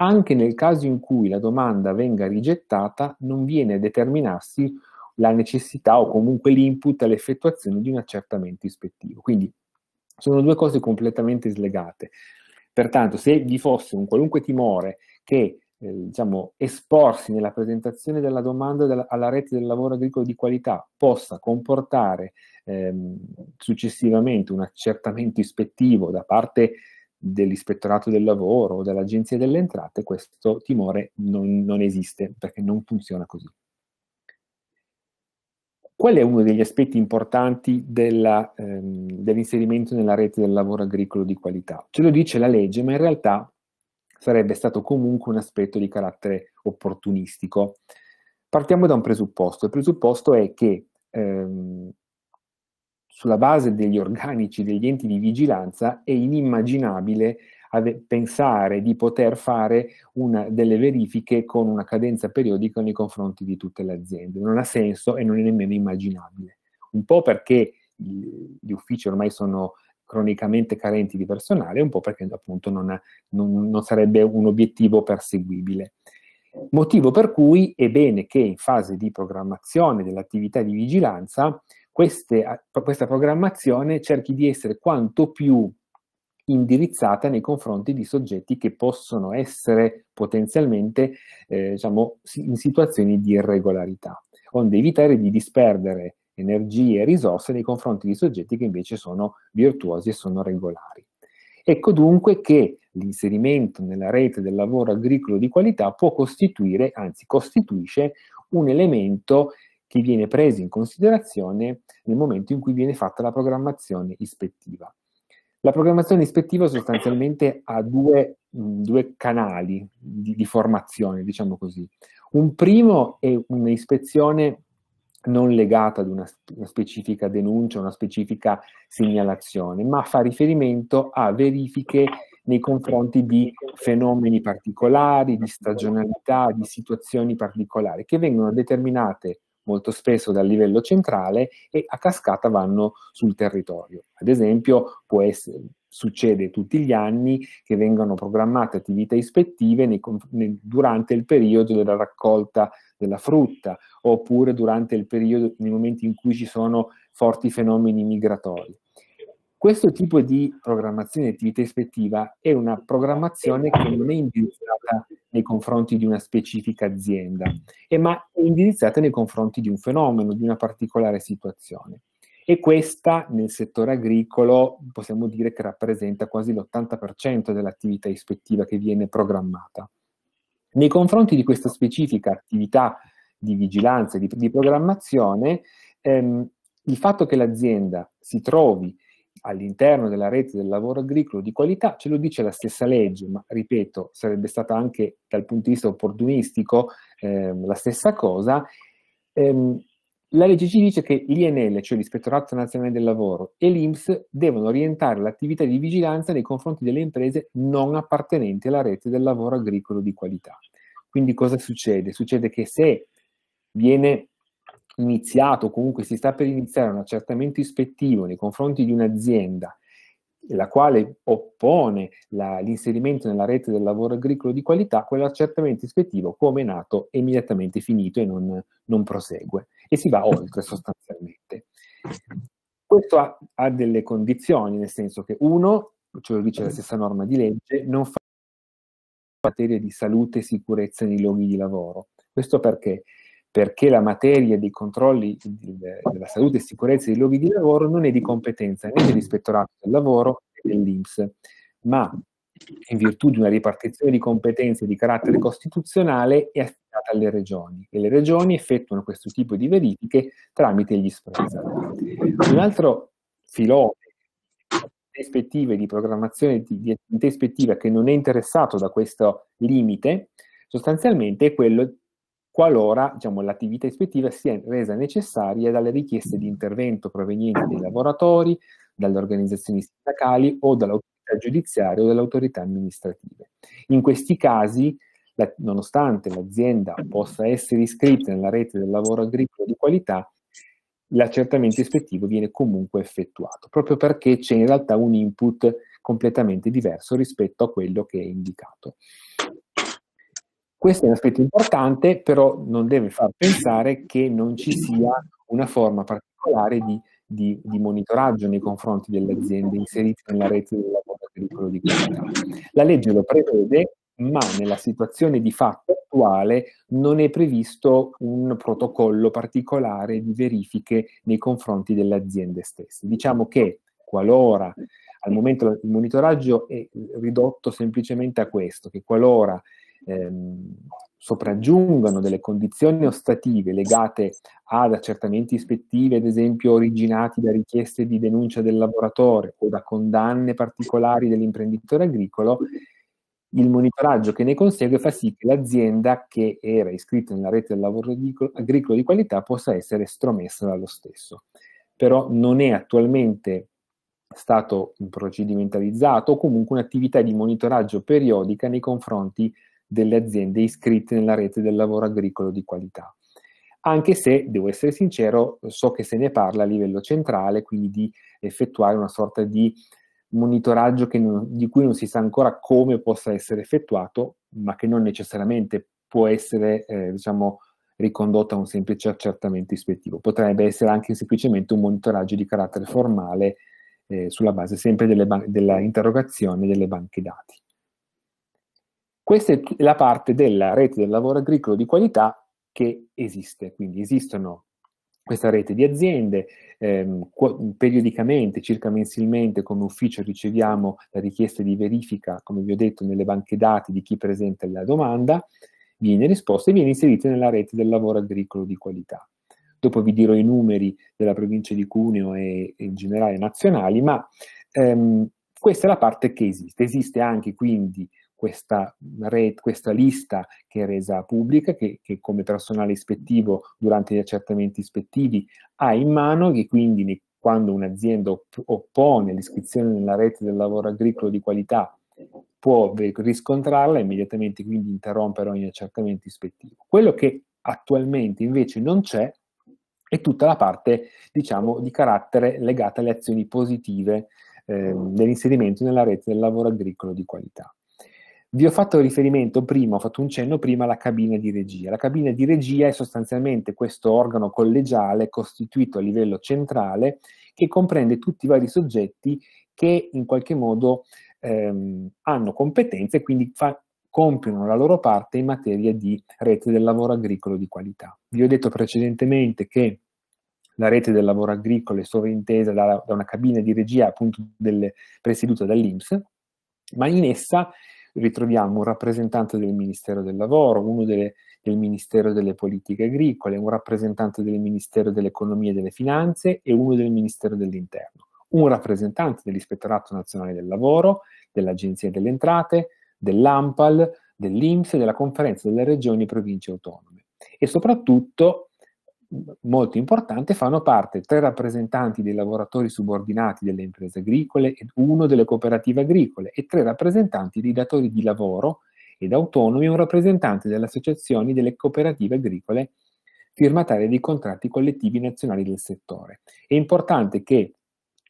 Anche nel caso in cui la domanda venga rigettata non viene a determinarsi la necessità o comunque l'input all'effettuazione di un accertamento ispettivo. Quindi sono due cose completamente slegate. Pertanto se vi fosse un qualunque timore che eh, diciamo, esporsi nella presentazione della domanda della, alla rete del lavoro agricolo di qualità possa comportare ehm, successivamente un accertamento ispettivo da parte dell'ispettorato del lavoro o dell'agenzia delle entrate, questo timore non, non esiste perché non funziona così. Qual è uno degli aspetti importanti ehm, dell'inserimento nella rete del lavoro agricolo di qualità? Ce lo dice la legge, ma in realtà sarebbe stato comunque un aspetto di carattere opportunistico. Partiamo da un presupposto. Il presupposto è che ehm, sulla base degli organici degli enti di vigilanza è inimmaginabile pensare di poter fare una, delle verifiche con una cadenza periodica nei confronti di tutte le aziende. Non ha senso e non è nemmeno immaginabile. Un po' perché gli uffici ormai sono cronicamente carenti di personale, un po' perché appunto non, ha, non, non sarebbe un obiettivo perseguibile. Motivo per cui è bene che in fase di programmazione dell'attività di vigilanza queste, questa programmazione cerchi di essere quanto più indirizzata nei confronti di soggetti che possono essere potenzialmente eh, diciamo, in situazioni di irregolarità, onde evitare di disperdere energie e risorse nei confronti di soggetti che invece sono virtuosi e sono regolari. Ecco dunque che l'inserimento nella rete del lavoro agricolo di qualità può costituire, anzi costituisce, un elemento che viene preso in considerazione nel momento in cui viene fatta la programmazione ispettiva. La programmazione ispettiva sostanzialmente ha due due canali di, di, formazione, diciamo così. Un primo è un'ispezione non legata ad una, una specifica denuncia, una specifica segnalazione, ma fa riferimento a verifiche nei confronti di fenomeni particolari, di stagionalità, di situazioni particolari che vengono determinate molto spesso dal livello centrale e a cascata vanno sul territorio. Ad esempio può essere, succede tutti gli anni che vengano programmate attività ispettive nei, nei, durante il periodo della raccolta della frutta oppure durante il periodo, nei momenti in cui ci sono forti fenomeni migratori. Questo tipo di programmazione di attività ispettiva è una programmazione che non è indirizzata nei confronti di una specifica azienda, ma è indirizzata nei confronti di un fenomeno, di una particolare situazione. E questa nel settore agricolo possiamo dire che rappresenta quasi l'80% dell'attività ispettiva che viene programmata. Nei confronti di questa specifica attività di vigilanza e di, di programmazione, ehm, il fatto che l'azienda si trovi all'interno della rete del lavoro agricolo di qualità, ce lo dice la stessa legge, ma ripeto, sarebbe stata anche dal punto di vista opportunistico eh, la stessa cosa. Ehm, la legge ci dice che l'INL, cioè l'Ispettorato Nazionale del Lavoro, e l'INPS devono orientare l'attività di vigilanza nei confronti delle imprese non appartenenti alla rete del lavoro agricolo di qualità. Quindi cosa succede? Succede che se viene iniziato, comunque si sta per iniziare un accertamento ispettivo nei confronti di un'azienda la quale oppone la, l'inserimento nella rete del lavoro agricolo di qualità, quell'accertamento ispettivo, come è nato, è immediatamente finito e non, non prosegue e si va oltre sostanzialmente. Questo ha, ha, delle condizioni, nel senso che uno, ce lo dice la stessa norma di legge, non fa materia di salute e sicurezza nei luoghi di lavoro. Questo perché? Perché la materia dei controlli della salute e sicurezza dei luoghi di lavoro non è di competenza né dell'ispettorato del lavoro né dell'Inps, ma in virtù di una ripartizione di competenze di carattere costituzionale è affidata alle regioni e le regioni effettuano questo tipo di verifiche tramite gli SPRESA. Un altro filone di programmazione di, di attività ispettiva che non è interessato da questo limite sostanzialmente è quello qualora diciamo, l'attività ispettiva sia resa necessaria dalle richieste di intervento provenienti dai lavoratori, dalle organizzazioni sindacali o dall'autorità giudiziaria o dalle autorità amministrative. In questi casi, la, nonostante l'azienda possa essere iscritta nella rete del lavoro agricolo di qualità, l'accertamento ispettivo viene comunque effettuato, proprio perché c'è in realtà un input completamente diverso rispetto a quello che è indicato. Questo è un aspetto importante, però non deve far pensare che non ci sia una forma particolare di, di, di monitoraggio nei confronti delle aziende inserite nella rete del lavoro agricolo di qualità. La legge lo prevede, ma nella situazione di fatto attuale non è previsto un protocollo particolare di verifiche nei confronti delle aziende stesse. Diciamo che qualora al momento il monitoraggio è ridotto semplicemente a questo, che qualora ehm, sopraggiungono delle condizioni ostative legate ad accertamenti ispettivi, ad esempio originati da richieste di denuncia del lavoratore o da condanne particolari dell'imprenditore agricolo, il monitoraggio che ne consegue fa sì che l'azienda che era iscritta nella rete del lavoro agricolo di qualità possa essere estromessa dallo stesso. Però non è attualmente stato procedimentalizzato o comunque un'attività di monitoraggio periodica nei confronti delle aziende iscritte nella rete del lavoro agricolo di qualità. Anche se, devo essere sincero, so che se ne parla a livello centrale, quindi di effettuare una sorta di monitoraggio non, di cui non si sa ancora come possa essere effettuato, ma che non necessariamente può essere, eh, diciamo, ricondotto a un semplice accertamento ispettivo. Potrebbe essere anche semplicemente un monitoraggio di carattere formale eh, sulla base sempre della interrogazione delle banche dati. Questa è la parte della rete del lavoro agricolo di qualità che esiste, quindi esistono questa rete di aziende, ehm, periodicamente, circa mensilmente, come ufficio riceviamo la richiesta di verifica, come vi ho detto, nelle banche dati di chi presenta la domanda, viene risposta e viene inserita nella rete del lavoro agricolo di qualità. Dopo vi dirò i numeri della provincia di Cuneo e, e in generale nazionali, ma ehm, questa è la parte che esiste. Esiste anche quindi questa, rete, questa lista che è resa pubblica, che, che, come personale ispettivo durante gli accertamenti ispettivi ha in mano, che quindi quando un'azienda oppone l'iscrizione nella rete del lavoro agricolo di qualità può riscontrarla e immediatamente quindi interrompere ogni accertamento ispettivo. Quello che attualmente invece non c'è è tutta la parte, diciamo, di carattere legata alle azioni positive eh, dell'inserimento nella rete del lavoro agricolo di qualità. Vi ho fatto riferimento prima, ho fatto un cenno prima alla cabina di regia. La cabina di regia è sostanzialmente questo organo collegiale costituito a livello centrale che comprende tutti i vari soggetti che in qualche modo ehm, hanno competenze e quindi fa, compiono la loro parte in materia di rete del lavoro agricolo di qualità. Vi ho detto precedentemente che la rete del lavoro agricolo è sovrintesa da, da una cabina di regia appunto delle, presieduta dall'Inps, ma in essa ritroviamo un rappresentante del Ministero del Lavoro, uno delle, del Ministero delle Politiche Agricole, un rappresentante del Ministero dell'Economia e delle Finanze e uno del Ministero dell'Interno, un rappresentante dell'Ispettorato Nazionale del Lavoro, dell'Agenzia delle Entrate, dell'AMPAL, dell'INPS e della Conferenza delle Regioni e Province Autonome. E soprattutto molto importante, fanno parte tre rappresentanti dei lavoratori subordinati delle imprese agricole ed uno delle cooperative agricole e tre rappresentanti dei datori di lavoro ed autonomi e un rappresentante delle associazioni delle cooperative agricole firmatarie dei contratti collettivi nazionali del settore. È importante che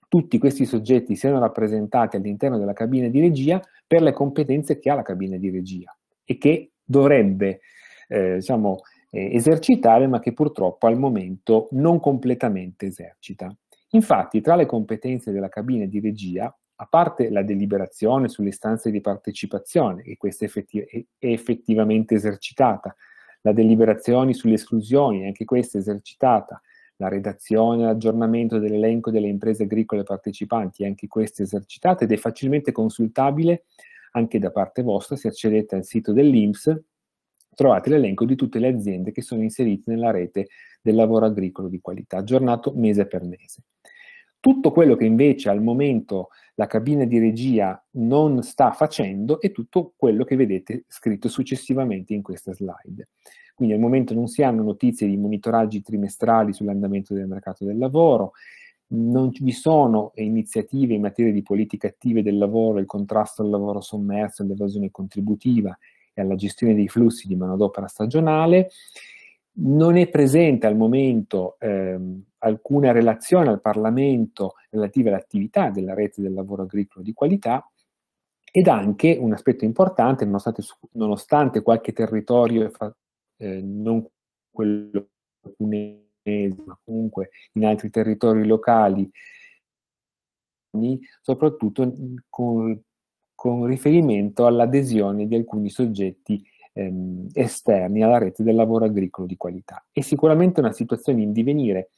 tutti questi soggetti siano rappresentati all'interno della cabina di regia per le competenze che ha la cabina di regia e che dovrebbe eh, diciamo, eh, esercitare, ma che purtroppo al momento non completamente esercita. Infatti, tra le competenze della cabina di regia, a parte la deliberazione sulle istanze di partecipazione, e questa è effettivamente esercitata, la deliberazione sulle esclusioni, anche questa esercitata, la redazione e l'aggiornamento dell'elenco delle imprese agricole partecipanti, anche questa esercitata ed è facilmente consultabile anche da parte vostra se accedete al sito dell'INPS trovate l'elenco di tutte le aziende che sono inserite nella rete del lavoro agricolo di qualità, aggiornato mese per mese. Tutto quello che invece al momento la cabina di regia non sta facendo è tutto quello che vedete scritto successivamente in questa slide. Quindi al momento non si hanno notizie di monitoraggi trimestrali sull'andamento del mercato del lavoro, non vi sono iniziative in materia di politiche attive del lavoro, il contrasto al lavoro sommerso, l'evasione contributiva e alla gestione dei flussi di manodopera stagionale. Non è presente al momento ehm, alcuna relazione al Parlamento relativa all'attività della rete del lavoro agricolo di qualità ed anche un aspetto importante, nonostante, nonostante qualche territorio, eh, non quello cunese, ma comunque in altri territori locali, soprattutto con con riferimento all'adesione di alcuni soggetti ehm, esterni alla rete del lavoro agricolo di qualità. È sicuramente una situazione in divenire.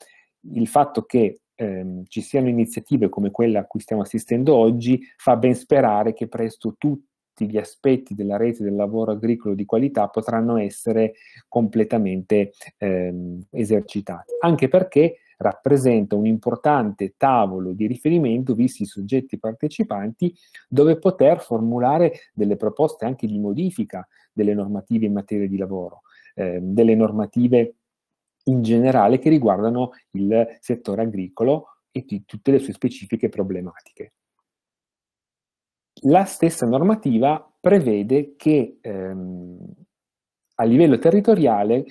Il fatto che ehm, ci siano iniziative come quella a cui stiamo assistendo oggi fa ben sperare che presto tutti gli aspetti della rete del lavoro agricolo di qualità potranno essere completamente ehm, esercitati, anche perché rappresenta un importante tavolo di riferimento, visti i soggetti partecipanti, dove poter formulare delle proposte anche di modifica delle normative in materia di lavoro, eh, delle normative in generale che riguardano il settore agricolo e di tutte le sue specifiche problematiche. La stessa normativa prevede che ehm, a livello territoriale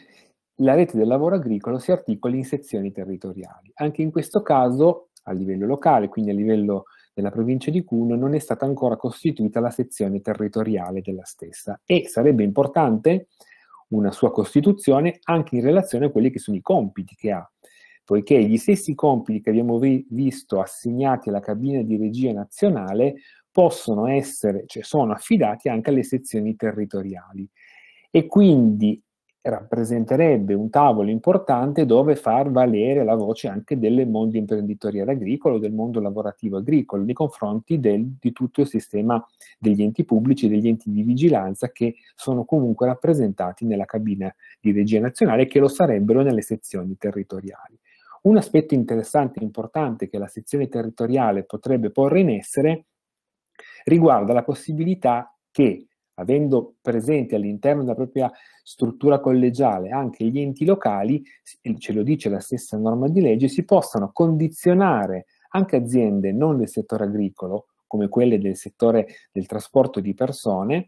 la rete del lavoro agricolo si articola in sezioni territoriali. Anche in questo caso, a livello locale, quindi a livello della provincia di Cuneo, non è stata ancora costituita la sezione territoriale della stessa e sarebbe importante una sua costituzione anche in relazione a quelli che sono i compiti che ha, poiché gli stessi compiti che abbiamo vi visto assegnati alla cabina di regia nazionale possono essere, cioè sono affidati anche alle sezioni territoriali e quindi rappresenterebbe un tavolo importante dove far valere la voce anche del mondo imprenditoriale agricolo, del mondo lavorativo agricolo, nei confronti del, di tutto il sistema degli enti pubblici degli enti di vigilanza che sono comunque rappresentati nella cabina di regia nazionale e che lo sarebbero nelle sezioni territoriali. Un aspetto interessante e importante che la sezione territoriale potrebbe porre in essere riguarda la possibilità che avendo presente all'interno della propria struttura collegiale anche gli enti locali, ce lo dice la stessa norma di legge, si possano condizionare anche aziende non del settore agricolo, come quelle del settore del trasporto di persone,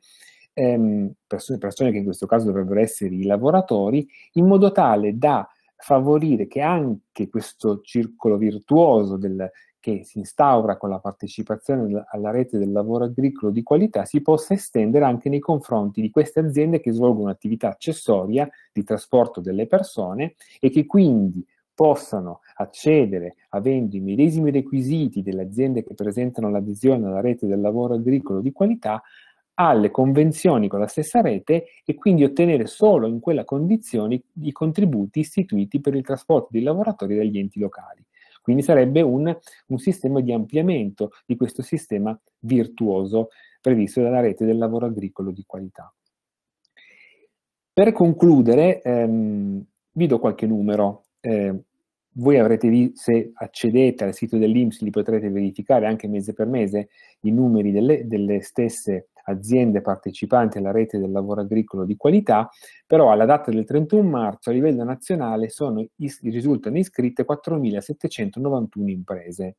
ehm, persone, persone che in questo caso dovrebbero essere i lavoratori, in modo tale da favorire che anche questo circolo virtuoso del, che si instaura con la partecipazione alla rete del lavoro agricolo di qualità si possa estendere anche nei confronti di queste aziende che svolgono attività accessoria di trasporto delle persone e che quindi possano accedere, avendo i medesimi requisiti delle aziende che presentano l'adesione alla rete del lavoro agricolo di qualità, alle convenzioni con la stessa rete e quindi ottenere solo in quella condizione i contributi istituiti per il trasporto dei lavoratori dagli enti locali. Quindi sarebbe un, un sistema di ampliamento di questo sistema virtuoso previsto dalla rete del lavoro agricolo di qualità. Per concludere, ehm, vi do qualche numero. Eh, voi avrete visto, se accedete al sito dell'Inps, li potrete verificare anche mese per mese i numeri delle, delle stesse aziende partecipanti alla rete del lavoro agricolo di qualità, però alla data del 31 marzo a livello nazionale sono, risultano iscritte 4.791 imprese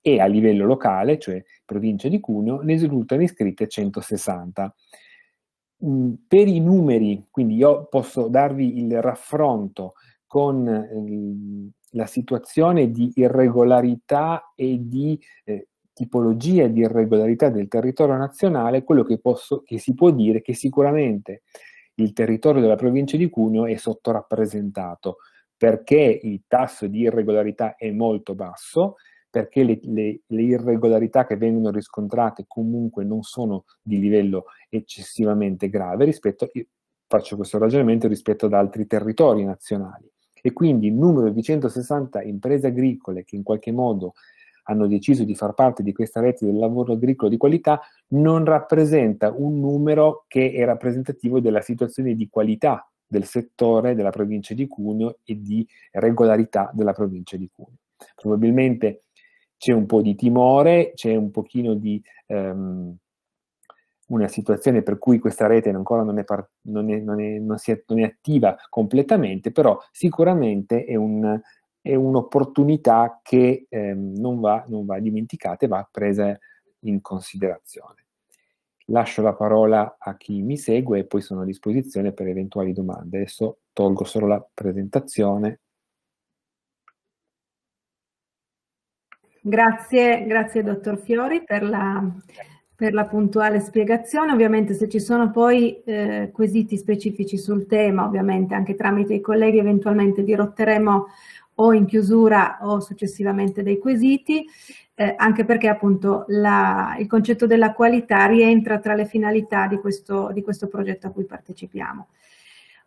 e a livello locale, cioè provincia di Cuneo, ne risultano iscritte 160. Mm, per i numeri, quindi io posso darvi il raffronto con eh, la situazione di irregolarità e di eh, tipologia di irregolarità del territorio nazionale, quello che, posso, che si può dire che sicuramente il territorio della provincia di Cuneo è sottorappresentato perché il tasso di irregolarità è molto basso, perché le, le, le, irregolarità che vengono riscontrate comunque non sono di livello eccessivamente grave rispetto, faccio questo ragionamento rispetto ad altri territori nazionali. E quindi il numero di 160 imprese agricole che in qualche modo hanno deciso di far parte di questa rete del lavoro agricolo di qualità non rappresenta un numero che è rappresentativo della situazione di qualità del settore della provincia di Cuneo e di regolarità della provincia di Cuneo. Probabilmente c'è un po' di timore, c'è un pochino di ehm, una situazione per cui questa rete ancora non è, non è, non è, non è, non è attiva completamente, però sicuramente è un, è un'opportunità che ehm, non, va, non va dimenticata e va presa in considerazione. Lascio la parola a chi mi segue e poi sono a disposizione per eventuali domande. Adesso tolgo solo la presentazione. Grazie, grazie dottor Fiori per la, per la puntuale spiegazione. Ovviamente se ci sono poi eh, quesiti specifici sul tema, ovviamente anche tramite i colleghi eventualmente dirotteremo o in chiusura o successivamente dei quesiti, eh, anche perché appunto la, il concetto della qualità rientra tra le finalità di questo, di questo progetto a cui partecipiamo.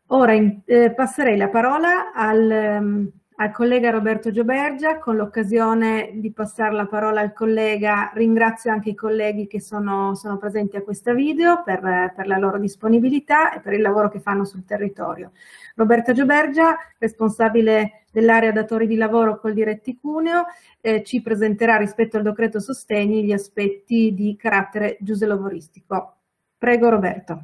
Ora in, eh, passerei la parola al, um, al collega Roberto Giobergia, con l'occasione di passare la parola al collega ringrazio anche i colleghi che sono, sono presenti a questa video per, per, la loro disponibilità e per il lavoro che fanno sul territorio. Roberto Giobergia, responsabile dell'area datori di lavoro col Diretti Cuneo, eh, ci presenterà rispetto al decreto sostegni gli aspetti di carattere giuselavoristico. Prego Roberto.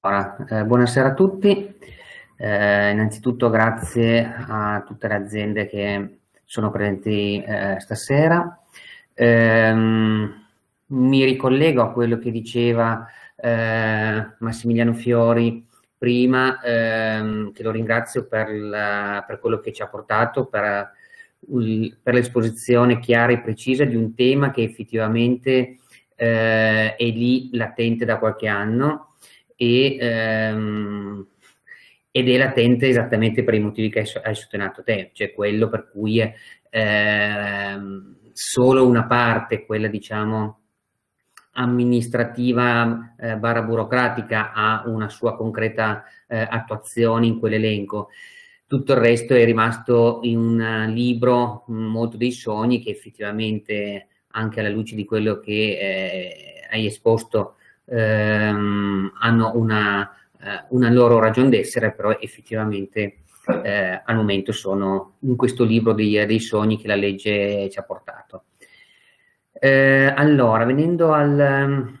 Allora, eh, buonasera a tutti. Eh, innanzitutto grazie a tutte le aziende che sono presenti eh, stasera. Ehm, mi ricollego a quello che diceva eh, Massimiliano Fiori prima, ehm, che lo ringrazio per, la, per, quello che ci ha portato, per, per l'esposizione chiara e precisa di un tema che effettivamente eh, è lì latente da qualche anno e, ehm, ed è latente esattamente per i motivi che hai sottolineato te, cioè quello per cui ehm, solo una parte, quella diciamo amministrativa eh, barra burocratica ha una sua concreta eh, attuazione in quell'elenco. Tutto il resto è rimasto in un libro molto dei sogni che effettivamente anche alla luce di quello che eh, hai esposto ehm, hanno una, eh, una loro ragione d'essere, però effettivamente eh, al momento sono in questo libro dei, dei sogni che la legge ci ha portato. Eh, allora, venendo al,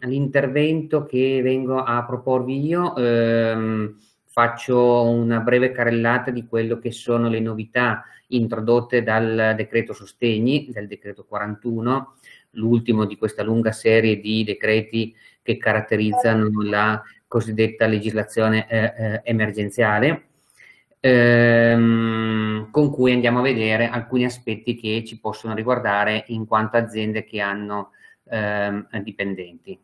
all'intervento che vengo a proporvi io, ehm, faccio una breve carrellata di quello che sono le novità introdotte dal decreto sostegni, del decreto 41, l'ultimo di questa lunga serie di decreti che caratterizzano la cosiddetta legislazione eh, eh, emergenziale, ehm, con cui andiamo a vedere alcuni aspetti che ci possono riguardare in quanto aziende che hanno ehm, dipendenti.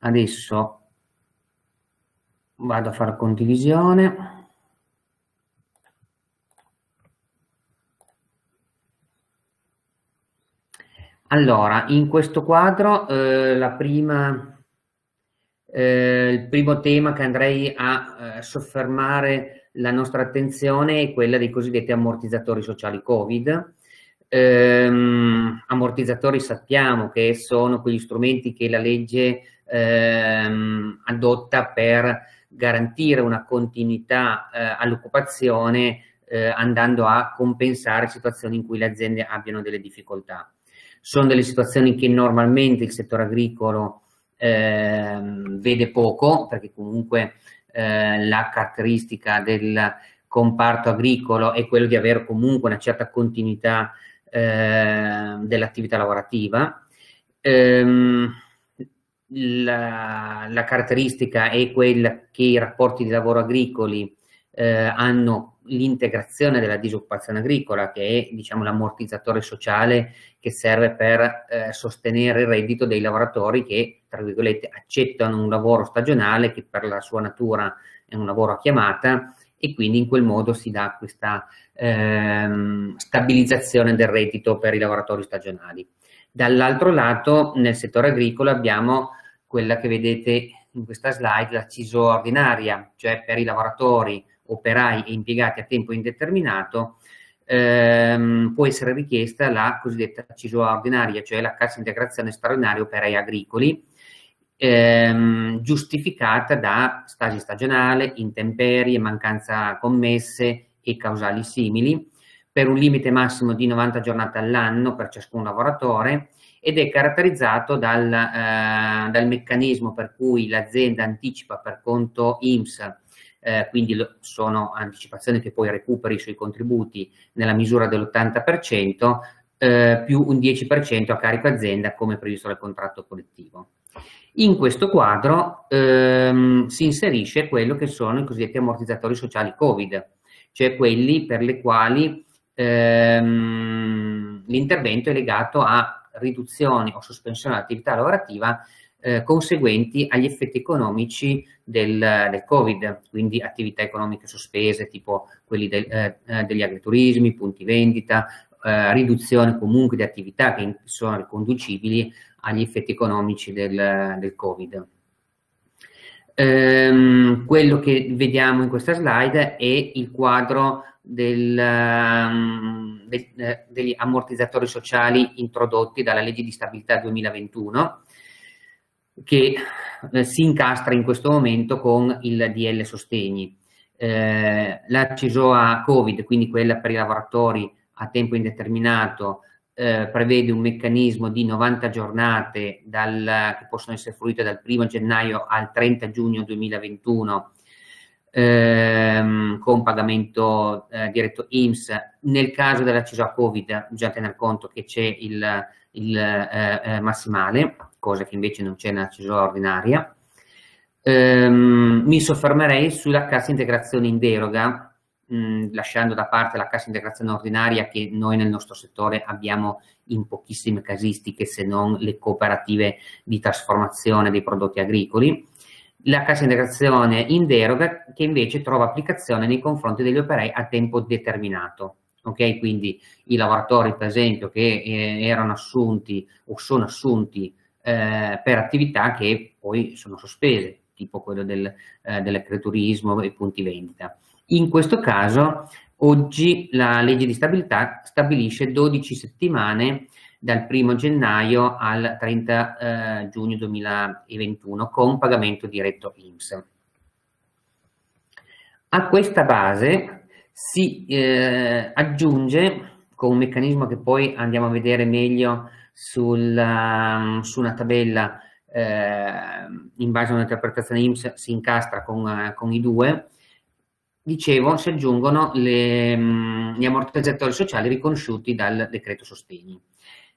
Adesso vado a fare condivisione. Allora, in questo quadro eh, la prima, eh, il primo tema che andrei a eh, soffermare la nostra attenzione è quella dei cosiddetti ammortizzatori sociali Covid. Ehm, ammortizzatori sappiamo che sono quegli strumenti che la legge ehm, adotta per garantire una continuità eh, all'occupazione eh, andando a compensare situazioni in cui le aziende abbiano delle difficoltà. Sono delle situazioni che normalmente il settore agricolo vede poco, perché comunque eh, la caratteristica del comparto agricolo è quello di avere comunque una certa continuità eh, dell'attività lavorativa. Ehm, la, la, caratteristica è quella che i rapporti di lavoro agricoli eh, hanno l'integrazione della disoccupazione agricola, che è diciamo, l'ammortizzatore sociale che serve per eh, sostenere il reddito dei lavoratori che, tra virgolette, accettano un lavoro stagionale che per la sua natura è un lavoro a chiamata e quindi in quel modo si dà questa ehm, stabilizzazione del reddito per i lavoratori stagionali. Dall'altro lato, nel settore agricolo abbiamo quella che vedete in questa slide, la CISO ordinaria, cioè per i lavoratori operai e impiegati a tempo indeterminato, ehm, può essere richiesta la cosiddetta CISOA ordinaria, cioè la cassa integrazione straordinaria operai agricoli, ehm, giustificata da stasi stagionale, intemperie, mancanza commesse e causali simili, per un limite massimo di 90 giornate all'anno per ciascun lavoratore ed è caratterizzato dal, eh, dal meccanismo per cui l'azienda anticipa per conto IMSS eh, quindi sono anticipazioni che poi recuperi sui contributi nella misura dell'80%, eh, più un 10% a carico azienda come previsto dal contratto collettivo. In questo quadro ehm, si inserisce quello che sono i cosiddetti ammortizzatori sociali Covid, cioè quelli per le quali ehm, l'intervento è legato a riduzioni o sospensione dell'attività lavorativa eh, conseguenti agli effetti economici del, del, Covid, quindi attività economiche sospese, tipo quelli del, eh, eh, degli agriturismi, punti vendita, eh, riduzione comunque di attività che sono riconducibili agli effetti economici del, del Covid. Ehm, quello che vediamo in questa slide è il quadro del, de, eh, degli ammortizzatori sociali introdotti dalla legge di stabilità 2021 che eh, si incastra in questo momento con il DL Sostegni. Eh, la CESOA Covid, quindi quella per i lavoratori a tempo indeterminato, eh, prevede un meccanismo di 90 giornate dal, che possono essere fruite dal 1 gennaio al 30 giugno 2021 ehm, con pagamento eh, diretto IMSS. Nel caso della CESOA Covid bisogna tener conto che c'è il, il eh, eh massimale cosa che invece non c'è nella cesura ordinaria. Ehm, mi soffermerei sulla cassa integrazione in deroga, mh, lasciando da parte la cassa integrazione ordinaria che noi nel nostro settore abbiamo in pochissime casistiche, se non le cooperative di trasformazione dei prodotti agricoli. La cassa integrazione in deroga che invece trova applicazione nei confronti degli operai a tempo determinato. Ok, quindi i lavoratori, per esempio, che eh, erano assunti o sono assunti eh, per attività che poi sono sospese, tipo quello del, eh, dell'agriturismo e punti vendita. In questo caso, oggi la legge di stabilità stabilisce 12 settimane dal 1 gennaio al 30 eh, giugno 2021 con pagamento diretto IMSS. A questa base si eh, aggiunge con un meccanismo che poi andiamo a vedere meglio sul, um, su una tabella eh, in base a un'interpretazione IMSS si incastra con, uh, con i due, dicevo, si aggiungono le, um, gli ammortizzatori sociali riconosciuti dal decreto sostegni,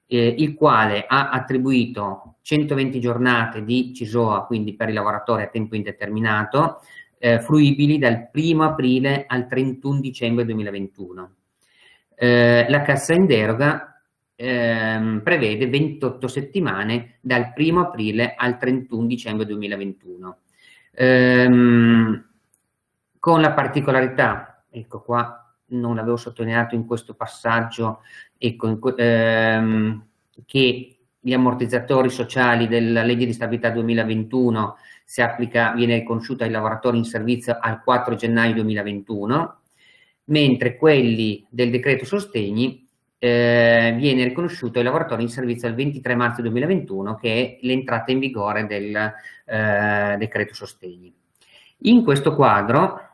eh, il quale ha attribuito 120 giornate di CISOA, quindi per i lavoratori a tempo indeterminato, eh, fruibili dal 1 aprile al 31 dicembre 2021. Eh, la cassa in deroga ehm, prevede 28 settimane dal 1 aprile al 31 dicembre 2021. Ehm, con la particolarità, ecco qua non l'avevo sottolineato in questo passaggio, ecco, ehm, che gli ammortizzatori sociali della legge di stabilità 2021 si applica, viene riconosciuta ai lavoratori in servizio al 4 gennaio 2021, mentre quelli del decreto sostegni eh, viene riconosciuto ai lavoratori in servizio al 23 marzo 2021, che è l'entrata in vigore del eh, decreto sostegni. In questo quadro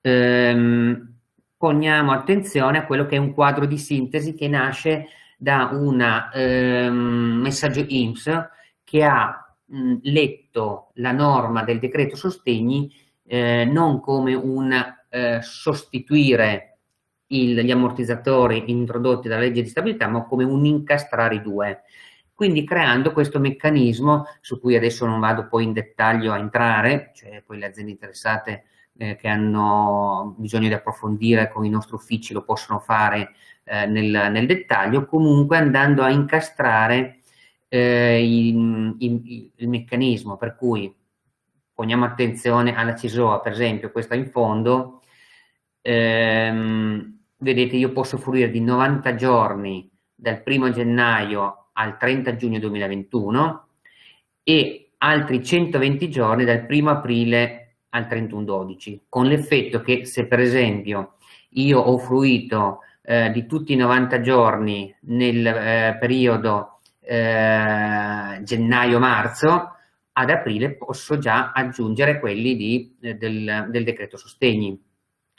ehm, poniamo attenzione a quello che è un quadro di sintesi che nasce da un ehm, messaggio IMSS che ha mh, letto la norma del decreto sostegni eh, non come un eh, sostituire il, gli ammortizzatori introdotti dalla legge di stabilità, ma come un incastrare i due. Quindi creando questo meccanismo su cui adesso non vado poi in dettaglio a entrare, cioè poi le aziende interessate eh, che hanno bisogno di approfondire con i nostri uffici lo possono fare eh, nel, nel, dettaglio, comunque andando a incastrare eh, il, il, il, meccanismo per cui poniamo attenzione alla CISOA, per esempio, questa in fondo, ehm, vedete io posso fruire di 90 giorni dal 1 gennaio al 30 giugno 2021 e altri 120 giorni dal 1 aprile al 31-12, con l'effetto che se per esempio io ho fruito eh, di tutti i 90 giorni nel eh, periodo eh, gennaio-marzo, ad aprile posso già aggiungere quelli di, eh, del, del, decreto sostegni,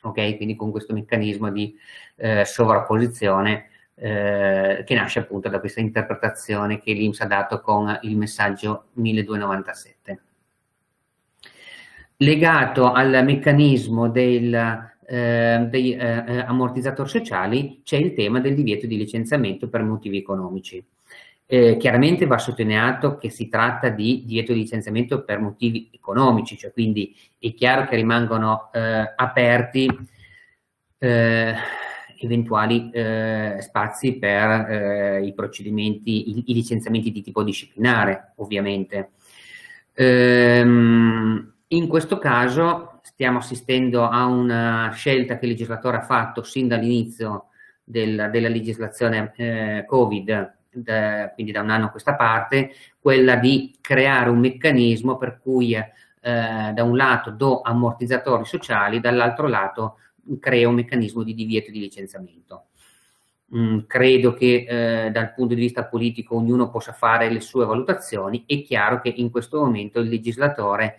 ok? Quindi con questo meccanismo di eh, sovrapposizione eh, che nasce appunto da questa interpretazione che l'IMS ha dato con il messaggio 1297 legato al meccanismo del, eh, dei eh, eh, ammortizzatori sociali c'è il tema del divieto di licenziamento per motivi economici. Eh, chiaramente va sottolineato che si tratta di divieto di licenziamento per motivi economici, cioè quindi è chiaro che rimangono eh, aperti eh, eventuali spazi per i procedimenti, i, i, licenziamenti di tipo disciplinare, ovviamente. Ehm, in questo caso stiamo assistendo a una scelta che il legislatore ha fatto sin dall'inizio del, della legislazione eh, Covid, da, quindi da un anno a questa parte, quella di creare un meccanismo per cui eh, da un lato do ammortizzatori sociali, dall'altro lato crea un meccanismo di divieto di licenziamento. Mm, credo che eh, dal punto di vista politico ognuno possa fare le sue valutazioni, è chiaro che in questo momento il legislatore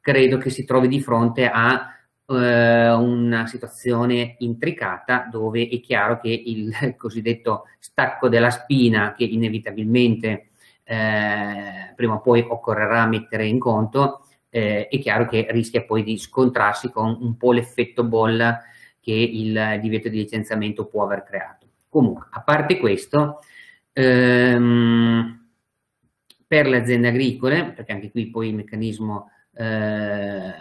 credo che si trovi di fronte a eh, una situazione intricata dove è chiaro che il, cosiddetto stacco della spina che inevitabilmente eh, prima o poi occorrerà mettere in conto, eh, è chiaro che rischia poi di scontrarsi con un po' l'effetto bolla che il divieto di licenziamento può aver creato. Comunque, a parte questo, ehm, per le aziende agricole, perché anche qui poi il meccanismo eh,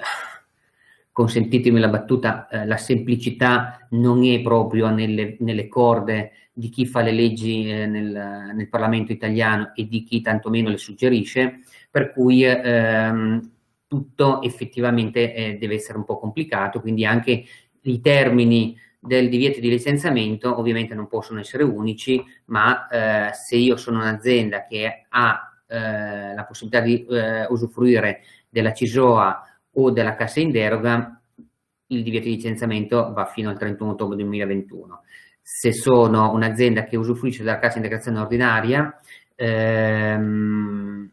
consentitemi la battuta, eh, la semplicità non è proprio nelle, nelle, corde di chi fa le leggi eh, nel, nel, Parlamento italiano e di chi tantomeno le suggerisce, per cui ehm, tutto effettivamente eh, deve essere un po' complicato, quindi anche i termini del divieto di licenziamento ovviamente non possono essere unici, ma eh, se io sono un'azienda che ha eh, la possibilità di eh, usufruire della CISOA o della cassa in deroga, il divieto di licenziamento va fino al 31 ottobre 2021. Se sono un'azienda che usufruisce della cassa integrazione ordinaria, ehm,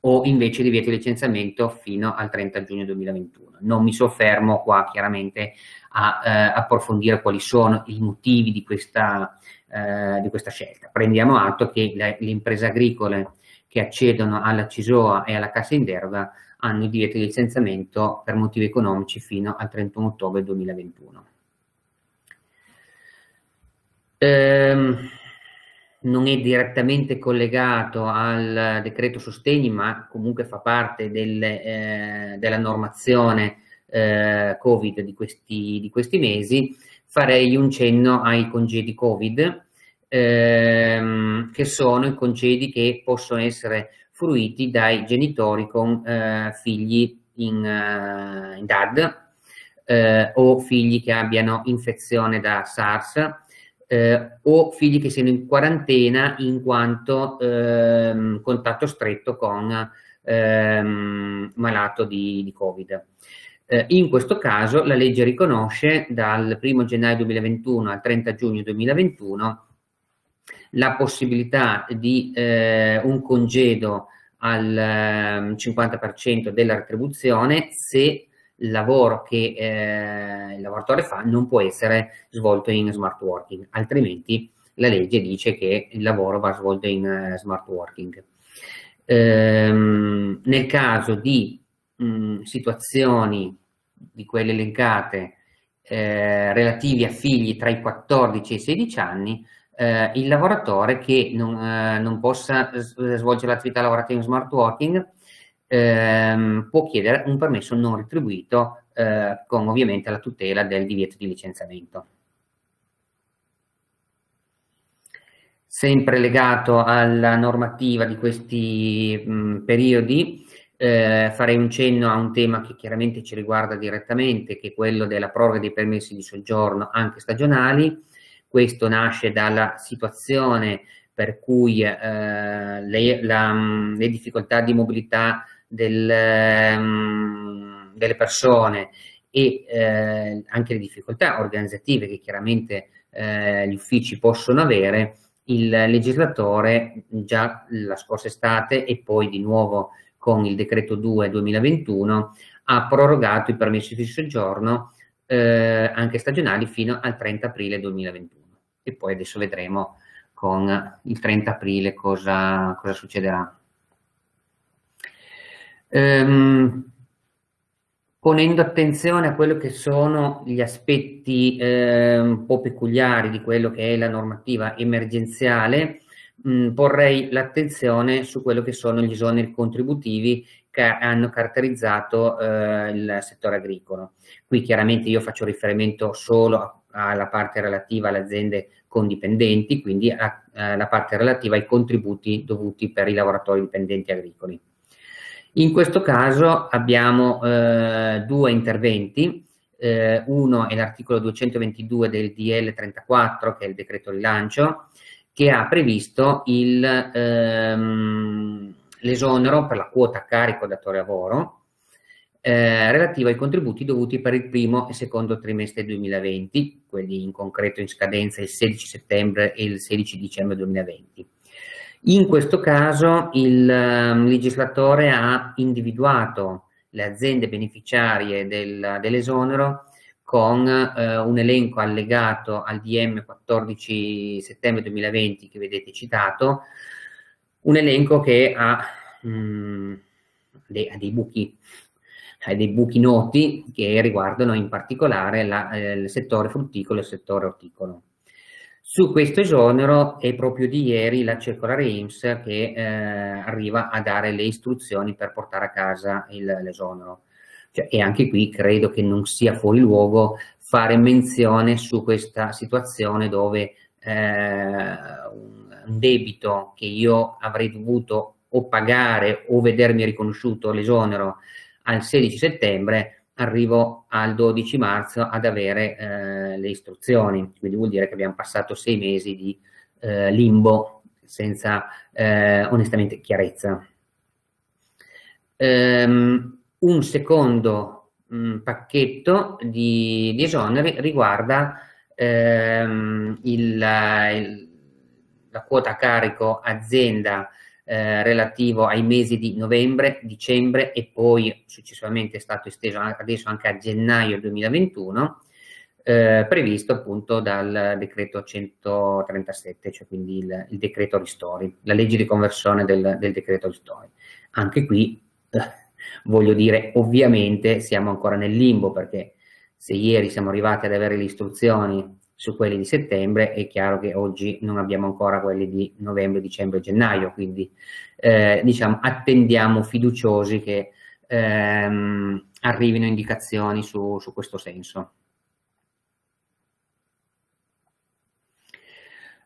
o invece divieto di licenziamento fino al 30 giugno 2021. Non mi soffermo qua chiaramente a eh, approfondire quali sono i motivi di questa eh, di questa scelta. Prendiamo atto che le, le, imprese agricole che accedono alla CISOA e alla cassa in deroga hanno il divieto di licenziamento per motivi economici fino al 31 ottobre 2021. Ehm, non è direttamente collegato al decreto sostegni, ma comunque fa parte del, eh, della normazione eh, Covid di questi, di questi, mesi, farei un cenno ai congedi Covid, ehm, che sono i congedi che possono essere fruiti dai genitori con eh, figli in, uh, in DAD eh, o figli che abbiano infezione da SARS eh, o figli che siano in quarantena in quanto ehm, contatto stretto con ehm, malato di, di Covid. Eh, in questo caso la legge riconosce dal 1 gennaio 2021 al 30 giugno 2021 la possibilità di eh, un congedo al 50% ehm, della retribuzione se il lavoro che eh, il lavoratore fa non può essere svolto in smart working, altrimenti la legge dice che il lavoro va svolto in uh, smart working. Ehm, nel caso di mh, situazioni di quelle elencate eh, relativi a figli tra i 14 e i 16 anni, eh, il lavoratore che non, eh, non possa svolgere l'attività lavorativa in smart working ehm, può chiedere un permesso non retribuito eh, con ovviamente la tutela del divieto di licenziamento. Sempre legato alla normativa di questi mh, periodi, eh, farei un cenno a un tema che chiaramente ci riguarda direttamente, che è quello della proroga dei permessi di soggiorno anche stagionali. Questo nasce dalla situazione per cui eh, le, la, le, difficoltà di mobilità del, um, delle persone e eh, anche le difficoltà organizzative che chiaramente eh, gli uffici possono avere, il legislatore già la scorsa estate e poi di nuovo con il decreto 2 2021 ha prorogato i permessi di soggiorno eh, anche stagionali fino al 30 aprile 2021 e poi adesso vedremo con il 30 aprile cosa, cosa succederà. Ehm, ponendo attenzione a quello che sono gli aspetti eh, un po' peculiari di quello che è la normativa emergenziale, mh, porrei l'attenzione su quello che sono gli esoneri contributivi che hanno caratterizzato eh, il settore agricolo. Qui chiaramente io faccio riferimento solo alla parte relativa alle aziende con dipendenti, quindi alla parte relativa ai contributi dovuti per i lavoratori dipendenti agricoli. In questo caso abbiamo eh, due interventi, eh, uno è l'articolo 222 del DL 34, che è il decreto rilancio, che ha previsto ehm, l'esonero per la quota carico datore lavoro eh, relativo ai contributi dovuti per il primo e secondo trimestre 2020, quelli in concreto in scadenza il 16 settembre e il 16 dicembre 2020. In questo caso il um, legislatore ha individuato le aziende beneficiarie del, dell'esonero con eh, un elenco allegato al DM 14 settembre 2020 che vedete citato, un elenco che ha, mh, mm, dei, ha dei buchi dei buchi noti che riguardano in particolare la, eh, il settore frutticolo e il settore orticolo. Su questo esonero è proprio di ieri la circolare IMSS che eh, arriva a dare le istruzioni per portare a casa l'esonero. Cioè, e anche qui credo che non sia fuori luogo fare menzione su questa situazione dove un debito che io avrei dovuto o pagare o vedermi riconosciuto l'esonero al 16 settembre arrivo al 12 marzo ad avere eh, le istruzioni, quindi vuol dire che abbiamo passato sei mesi di eh, limbo senza eh, onestamente chiarezza. Um, un secondo mh, pacchetto di, di, esoneri riguarda ehm, il, il, la quota carico azienda eh, relativo ai mesi di novembre, dicembre e poi successivamente è stato esteso adesso anche a gennaio 2021. eh, previsto appunto dal decreto 137, cioè quindi il, il, decreto ristori, la legge di conversione del, del decreto ristori. Anche qui, eh, voglio dire, ovviamente siamo ancora nel limbo perché se ieri siamo arrivati ad avere le istruzioni su quelli di settembre, è chiaro che oggi non abbiamo ancora quelli di novembre, dicembre gennaio, quindi eh, diciamo attendiamo fiduciosi che ehm, arrivino indicazioni su, su questo senso.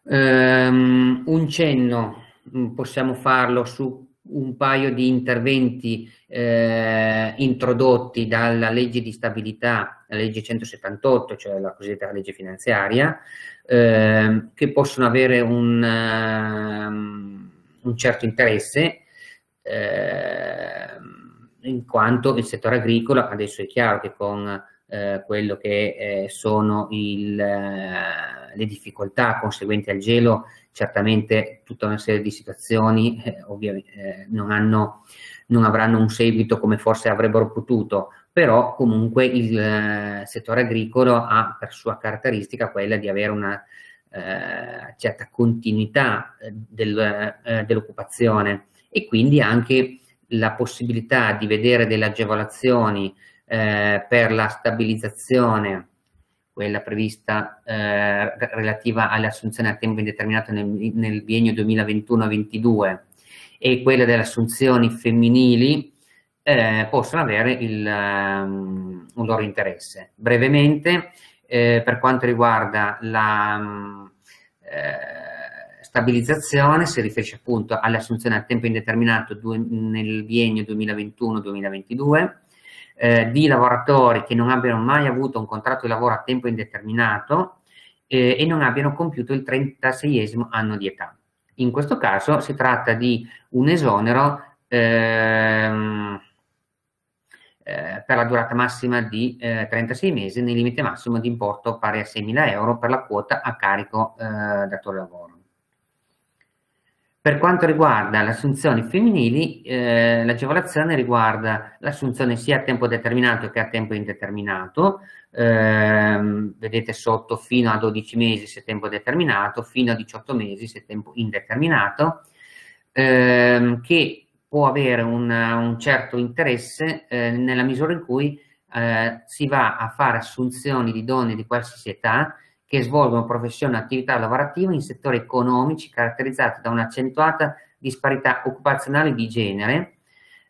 Um, un cenno mm, possiamo farlo su un paio di interventi eh, introdotti dalla legge di stabilità, la legge 178, cioè la cosiddetta legge finanziaria, eh, che possono avere un, um, un certo interesse, eh, in quanto il settore agricolo, adesso è chiaro che con eh, quello che eh, sono il, eh, le difficoltà conseguenti al gelo, certamente tutta una serie di situazioni eh, ovviamente eh, non, hanno, non avranno un seguito come forse avrebbero potuto, però comunque il eh, settore agricolo ha per sua caratteristica quella di avere una certa continuità del, dell'occupazione e quindi anche la possibilità di vedere delle agevolazioni eh, per la stabilizzazione, quella prevista eh, relativa alle assunzioni a tempo indeterminato nel, nel biennio 2021-22 e quella delle assunzioni femminili, eh, possono avere il, um, un loro interesse. Brevemente, eh, per quanto riguarda la um, stabilizzazione, si riferisce appunto alle assunzioni a tempo indeterminato nel biennio 2021-2022, eh, di lavoratori che non abbiano mai avuto un contratto di lavoro a tempo indeterminato eh, e non abbiano compiuto il 36esimo anno di età. In questo caso si tratta di un esonero ehm, eh, per la durata massima di 36 eh, mesi nel limite massimo di importo pari a 6.000 euro per la quota a carico eh, datore lavoro. Per quanto riguarda le assunzioni femminili, eh, l'agevolazione riguarda l'assunzione sia a tempo determinato che a tempo indeterminato, eh, vedete sotto fino a 12 mesi se tempo determinato, fino a 18 mesi se tempo indeterminato, ehm, che può avere un, un certo interesse eh, nella misura in cui eh, si va a fare assunzioni di donne di qualsiasi età che svolgono professioni o attività lavorative in settori economici caratterizzati da un'accentuata disparità occupazionale di genere,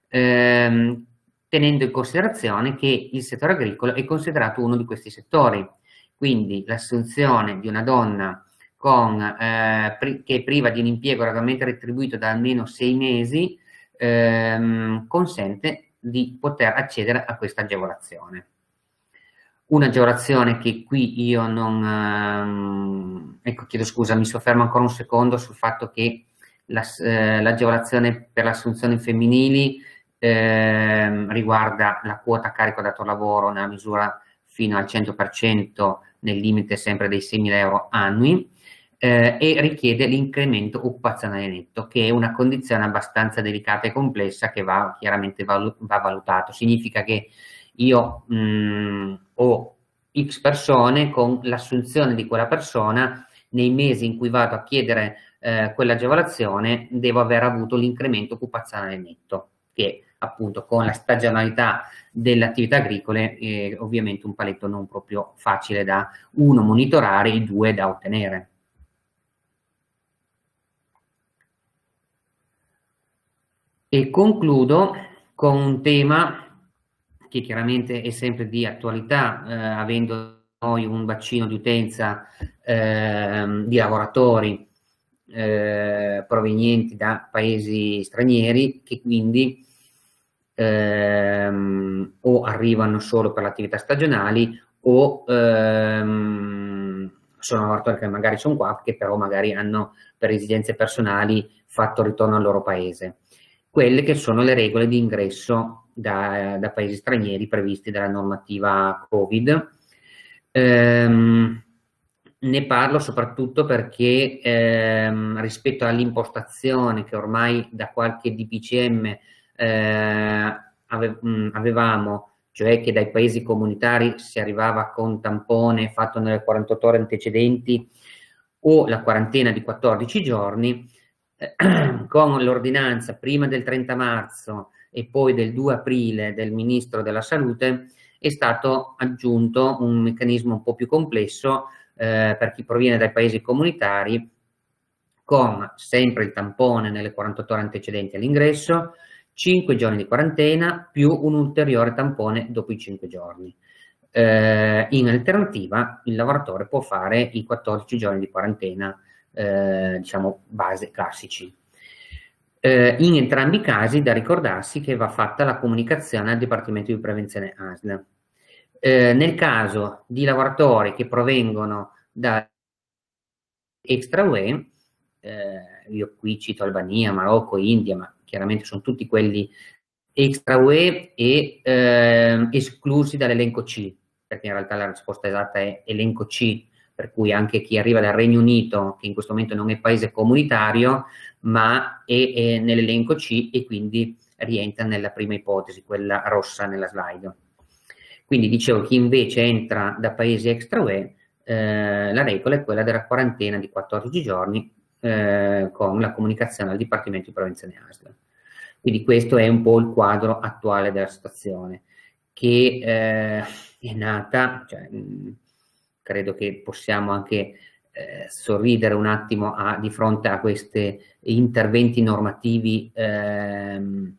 ehm, tenendo in considerazione che il settore agricolo è considerato uno di questi settori. Quindi l'assunzione di una donna con, eh, pri che è priva di un impiego regolarmente retribuito da almeno sei mesi ehm, consente di poter accedere a questa agevolazione un'agevolazione che qui io non... Ehm, ecco, chiedo scusa, mi soffermo ancora un secondo sul fatto che l'agevolazione la, eh, per le assunzioni femminili eh, riguarda la quota carico dato lavoro nella misura fino al 100% nel limite sempre dei 6.000 euro annui eh, e richiede l'incremento occupazionale netto, che è una condizione abbastanza delicata e complessa che va chiaramente valu va valutato. Significa che io mh, mm, ho X persone con l'assunzione di quella persona nei mesi in cui vado a chiedere eh, quell'agevolazione devo aver avuto l'incremento occupazionale netto che appunto con la stagionalità delle attività agricole è ovviamente un paletto non proprio facile da uno monitorare e due da ottenere. E concludo con un tema che chiaramente è sempre di attualità, eh, avendo noi un bacino di utenza eh, di lavoratori eh, provenienti da paesi stranieri che quindi ehm, o arrivano solo per le attività stagionali o ehm, sono lavoratori che magari sono qua, che però magari hanno per esigenze personali fatto ritorno al loro paese. Quelle che sono le regole di ingresso da, da paesi stranieri previsti dalla normativa Covid. Ehm, ne parlo soprattutto perché ehm, rispetto all'impostazione che ormai da qualche DPCM eh, ave, mh, avevamo cioè che dai paesi comunitari si arrivava con tampone fatto nelle 48 ore antecedenti o la quarantena di 14 giorni, eh, con l'ordinanza prima del 30 marzo e poi del 2 aprile del Ministro della Salute è stato aggiunto un meccanismo un po' più complesso eh, per chi proviene dai paesi comunitari con sempre il tampone nelle 48 ore antecedenti all'ingresso, 5 giorni di quarantena più un ulteriore tampone dopo i 5 giorni. Eh, in alternativa il lavoratore può fare i 14 giorni di quarantena, eh, diciamo, base classici. Eh, in entrambi i casi da ricordarsi che va fatta la comunicazione al Dipartimento di Prevenzione ASL. Eh, nel caso di lavoratori che provengono da extra UE, eh, io qui cito Albania, Marocco, India, ma chiaramente sono tutti quelli extra UE e eh, esclusi dall'elenco C, perché in realtà la risposta esatta è elenco C, per cui anche chi arriva dal Regno Unito, che in questo momento non è paese comunitario, ma è, è nell'elenco C e quindi rientra nella prima ipotesi, quella rossa nella slide. Quindi dicevo, chi invece entra da paesi extra UE, eh, la regola è quella della quarantena di 14 giorni eh, con la comunicazione al Dipartimento di Prevenzione ASL. Quindi questo è un po' il quadro attuale della situazione, che eh, è nata, cioè, mh, credo che possiamo anche eh, sorridere un attimo a, di fronte a questi interventi normativi ehm,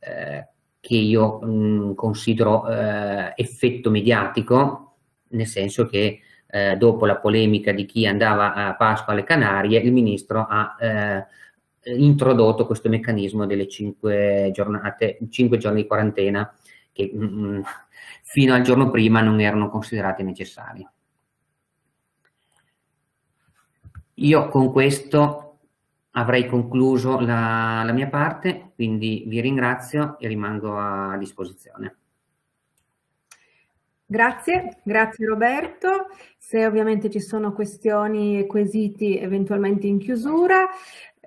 eh, che io mh, considero eh, effetto mediatico, nel senso che eh, dopo la polemica di chi andava a Pasqua alle Canarie, il ministro ha eh, introdotto questo meccanismo delle 5 giornate, 5 giorni di quarantena che mh, mm, mm, fino al giorno prima non erano considerati necessari. Io con questo avrei concluso la, la mia parte, quindi vi ringrazio e rimango a disposizione. Grazie, grazie Roberto. Se ovviamente ci sono questioni e quesiti eventualmente in chiusura,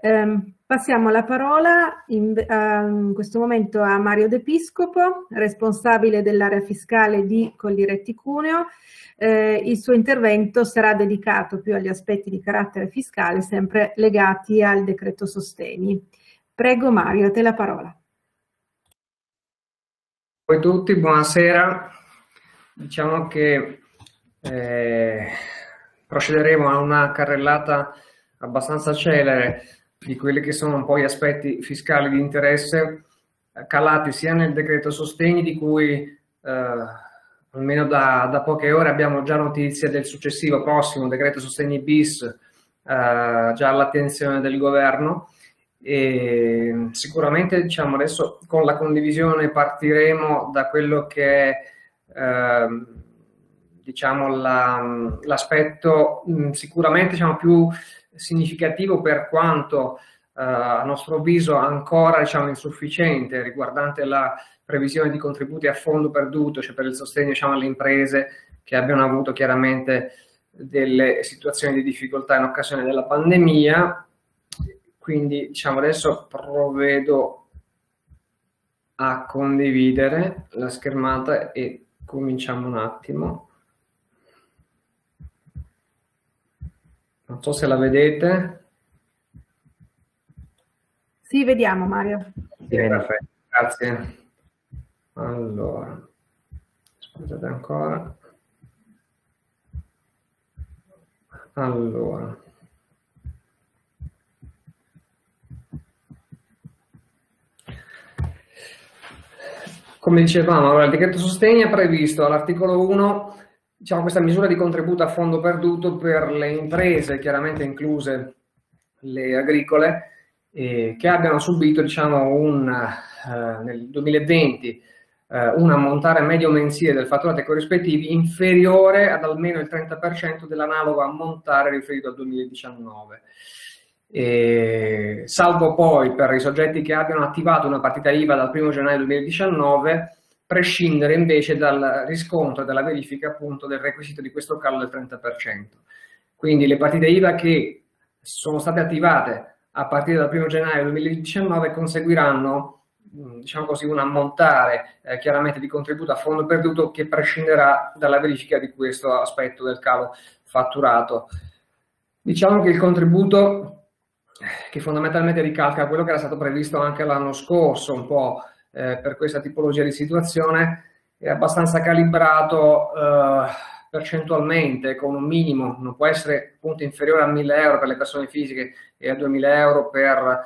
ehm, passiamo la parola in, uh, in, questo momento a Mario De Piscopo, responsabile dell'area fiscale di Colliretti Cuneo. Eh, il suo intervento sarà dedicato più agli aspetti di carattere fiscale, sempre legati al decreto sostegni. Prego Mario, a te la parola. A tutti, buonasera. Diciamo che eh, procederemo a una carrellata abbastanza celere di quelli che sono un po' gli aspetti fiscali di interesse eh, calati sia nel decreto sostegni di cui eh, almeno da, da, poche ore abbiamo già notizia del successivo prossimo decreto sostegni bis eh, già all'attenzione del governo. E sicuramente diciamo adesso con la condivisione partiremo da quello che è Ehm, diciamo, la, l'aspetto mh, sicuramente diciamo, più significativo per quanto eh, a nostro avviso ancora diciamo, insufficiente riguardante la previsione di contributi a fondo perduto, cioè per il sostegno diciamo, alle imprese che abbiano avuto chiaramente delle situazioni di difficoltà in occasione della pandemia. Quindi diciamo, adesso provvedo a condividere la schermata e cominciamo un attimo. Non so se la vedete. Sì, vediamo Mario. Sì, perfetto, grazie. Allora, scusate ancora. Allora. Come dicevamo, allora, il decreto sostegno ha previsto all'articolo 1 diciamo, questa misura di contributo a fondo perduto per le imprese, chiaramente incluse le agricole, eh, che abbiano subito diciamo, un, eh, nel 2020 eh, un ammontare medio mensile del fatturato corrispettivi inferiore ad almeno il 30% dell'analogo ammontare riferito al 2019 eh, salvo poi per i soggetti che abbiano attivato una partita IVA dal 1 gennaio 2019 prescindere invece dal riscontro dalla verifica appunto del requisito di questo calo del 30%. Quindi le partite IVA che sono state attivate a partire dal 1 gennaio 2019 conseguiranno diciamo così, un ammontare eh, chiaramente di contributo a fondo perduto che prescinderà dalla verifica di questo aspetto del calo fatturato. Diciamo che il contributo che fondamentalmente ricalca quello che era stato previsto anche l'anno scorso, un po' eh, per questa tipologia di situazione, è abbastanza calibrato eh, percentualmente con un minimo, non può essere appunto inferiore a 1000 euro per le persone fisiche e a 2000 euro per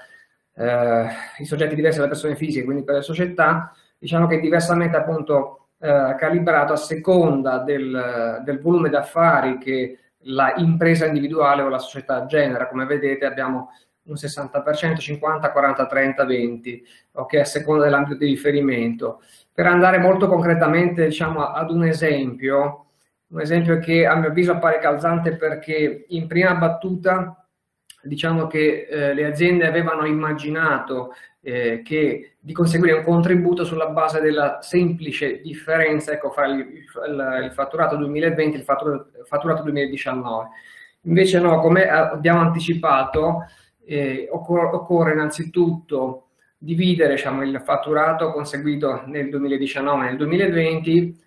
eh, i soggetti diversi dalle persone fisiche, quindi per le società, diciamo che diversamente appunto eh, calibrato a seconda del, del volume d'affari che la impresa individuale o la società genera. Come vedete abbiamo un 60%, 50, 40, 30, 20, ok, a seconda dell'ambito di riferimento. Per andare molto concretamente diciamo, ad un esempio, un esempio che a mio avviso appare calzante perché in prima battuta diciamo che eh, le aziende avevano immaginato eh, che di conseguire un contributo sulla base della semplice differenza ecco, fra il, il, il, fatturato 2020 e il fatturato, fatturato 2019. Invece no, come abbiamo anticipato, eh, occorre, occorre, innanzitutto dividere diciamo, il fatturato conseguito nel 2019 e nel 2020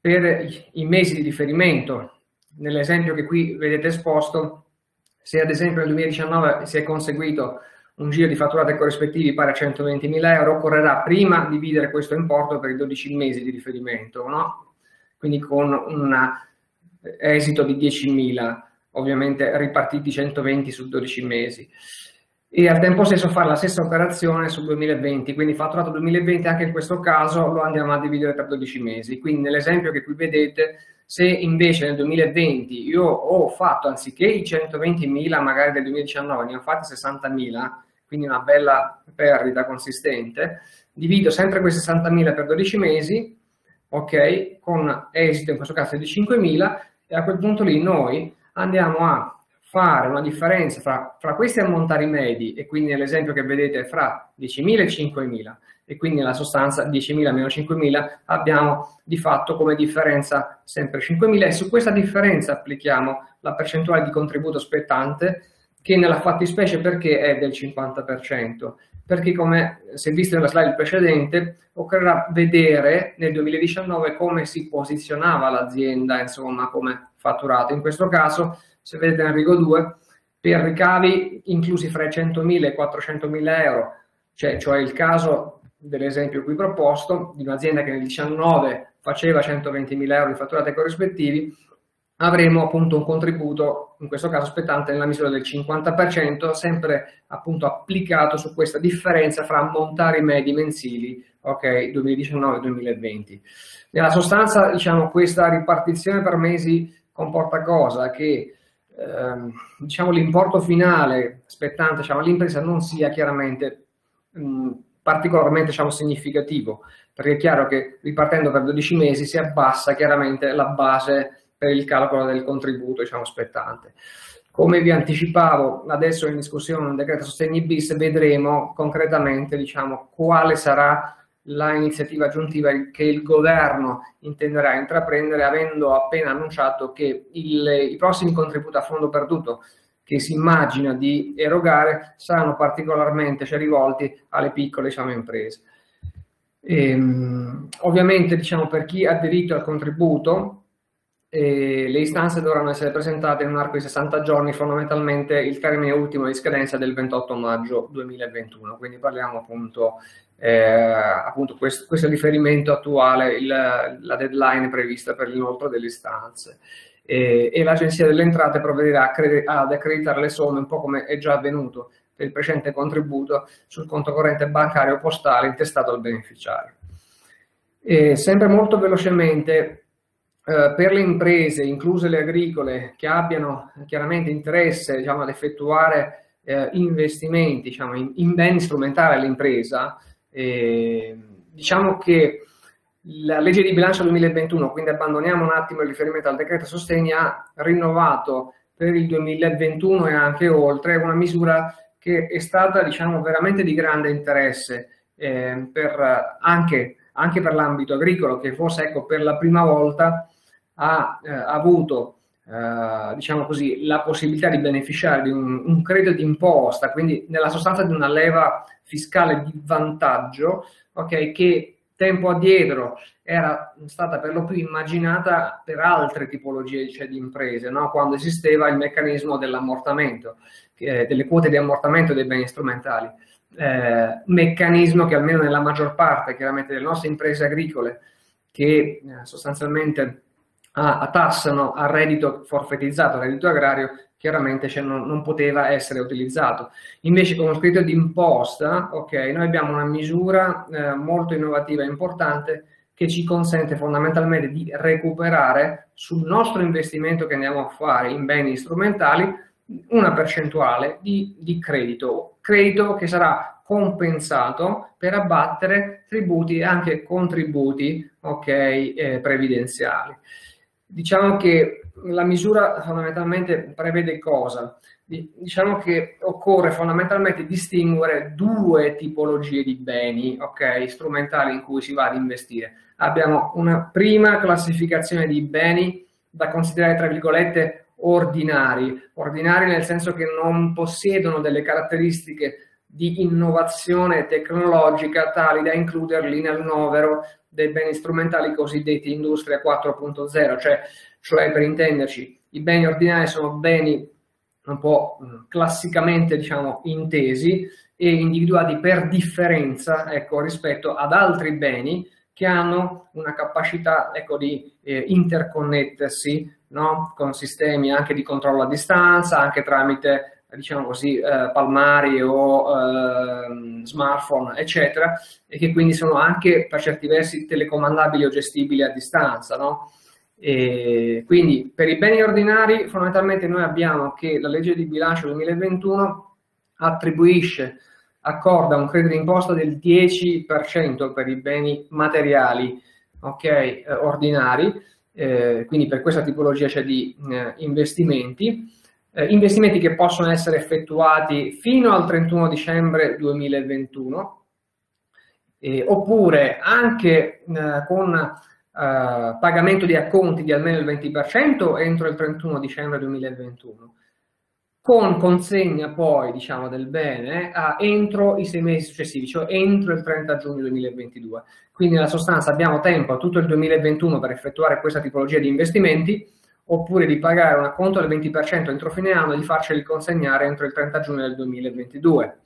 per i mesi di riferimento. Nell'esempio che qui vedete esposto, se ad esempio nel 2019 si è conseguito un giro di fatturati corrispettivi pari a 120.000 euro, occorrerà prima dividere questo importo per i 12 mesi di riferimento, no? quindi con un esito di 10.000, ovviamente ripartiti 120 su 12 mesi. E al tempo stesso fare la stessa operazione sul 2020, quindi fatturato 2020 anche in questo caso lo andiamo a dividere per 12 mesi. Quindi nell'esempio che qui vedete se invece nel 2020 io ho fatto, anziché i 120.000 magari del 2019, ne ho fatti 60.000, quindi una bella perdita consistente, divido sempre quei 60.000 per 12 mesi, ok, con esito in questo caso di 5.000 e a quel punto lì noi andiamo a fare una differenza fra, fra questi ammontari medi e quindi nell'esempio che vedete fra 10.000 e 5.000 e quindi nella sostanza 10.000 meno 5.000 abbiamo di fatto come differenza sempre 5.000 e su questa differenza applichiamo la percentuale di contributo spettante che nella fattispecie perché è del 50%? Perché come si è visto nella slide precedente occorrerà vedere nel 2019 come si posizionava l'azienda insomma come fatturato. In questo caso se vedete nel rigo 2 per ricavi inclusi fra i 100.000 e i 400.000 euro cioè, cioè il caso dell'esempio qui proposto, di un'azienda che nel 2019 faceva 120.000 euro di fatturati corrispettivi, avremo appunto un contributo, in questo caso spettante nella misura del 50%, sempre appunto applicato su questa differenza fra ammontari medi mensili, ok, 2019-2020. Nella sostanza, diciamo, questa ripartizione per mesi comporta cosa? Che ehm, diciamo, l'importo finale spettante diciamo, all'impresa non sia chiaramente mh, particolarmente diciamo, significativo, perché è chiaro che ripartendo per 12 mesi si abbassa chiaramente la base per il calcolo del contributo diciamo, spettante. Come vi anticipavo, adesso in discussione un decreto sostegni bis vedremo concretamente diciamo, quale sarà l'iniziativa aggiuntiva che il governo intenderà intraprendere avendo appena annunciato che il, i prossimi contributi a fondo perduto che si immagina di erogare saranno particolarmente cioè, rivolti alle piccole diciamo, imprese. E, ehm, ovviamente diciamo, per chi ha aderito al contributo eh, le istanze dovranno essere presentate in un arco di 60 giorni, fondamentalmente il termine ultimo di scadenza del 28 maggio 2021, quindi parliamo appunto, eh, appunto questo, questo, riferimento attuale, il, la deadline prevista per l'inoltro delle istanze e, e l'Agenzia delle Entrate provvederà ad accreditare le somme, un po' come è già avvenuto per il precedente contributo, sul conto corrente bancario postale intestato al beneficiario. E sempre molto velocemente, eh, per le imprese, incluse le agricole, che abbiano chiaramente interesse diciamo, ad effettuare eh, investimenti diciamo, in, in beni strumentali all'impresa, eh, diciamo che la legge di bilancio 2021, quindi abbandoniamo un attimo il riferimento al decreto sostegni, ha rinnovato per il 2021 e anche oltre una misura che è stata diciamo, veramente di grande interesse eh, per, anche, anche, per l'ambito agricolo, che forse ecco, per la prima volta ha eh, avuto eh, diciamo così, la possibilità di beneficiare di un, un credito d'imposta, quindi nella sostanza di una leva fiscale di vantaggio, ok, che tempo addietro era stata per lo più immaginata per altre tipologie cioè, di imprese, no? quando esisteva il meccanismo dell'ammortamento, eh, delle quote di ammortamento dei beni strumentali. Eh, meccanismo che almeno nella maggior parte chiaramente delle nostre imprese agricole che eh, sostanzialmente tassano a reddito forfetizzato, a reddito agrario, chiaramente cioè, non, non, poteva essere utilizzato. Invece con lo scritto di imposta, ok, noi abbiamo una misura eh, molto innovativa e importante che ci consente fondamentalmente di recuperare sul nostro investimento che andiamo a fare in beni strumentali una percentuale di, di credito, credito che sarà compensato per abbattere tributi e anche contributi okay, eh, previdenziali. Diciamo che la misura fondamentalmente prevede cosa? Diciamo che occorre fondamentalmente distinguere due tipologie di beni okay, strumentali in cui si va ad investire. Abbiamo una prima classificazione di beni da considerare tra virgolette ordinari, ordinari nel senso che non possiedono delle caratteristiche di innovazione tecnologica tali da includerli nel novero dei beni strumentali cosiddetti industria 4.0, cioè, cioè per intenderci i beni ordinari sono beni un po' classicamente diciamo intesi e individuati per differenza ecco, rispetto ad altri beni che hanno una capacità ecco, di eh, interconnettersi no? con sistemi anche di controllo a distanza, anche tramite diciamo così, eh, palmari o eh, smartphone, eccetera, e che quindi sono anche per certi versi telecomandabili o gestibili a distanza. No? Quindi per i beni ordinari fondamentalmente noi abbiamo che la legge di bilancio 2021 attribuisce, accorda un credito d'imposta del 10% per i beni materiali okay, eh, ordinari, eh, quindi per questa tipologia cioè di eh, investimenti, eh, investimenti che possono essere effettuati fino al 31 dicembre 2021, eh, oppure anche eh, con eh, pagamento di acconti di almeno il 20% entro il 31 dicembre 2021 con consegna poi diciamo, del bene a, entro i sei mesi successivi, cioè entro il 30 giugno 2022. Quindi nella sostanza abbiamo tempo a tutto il 2021 per effettuare questa tipologia di investimenti oppure di pagare un acconto del 20% entro fine anno e di farceli consegnare entro il 30 giugno del 2022.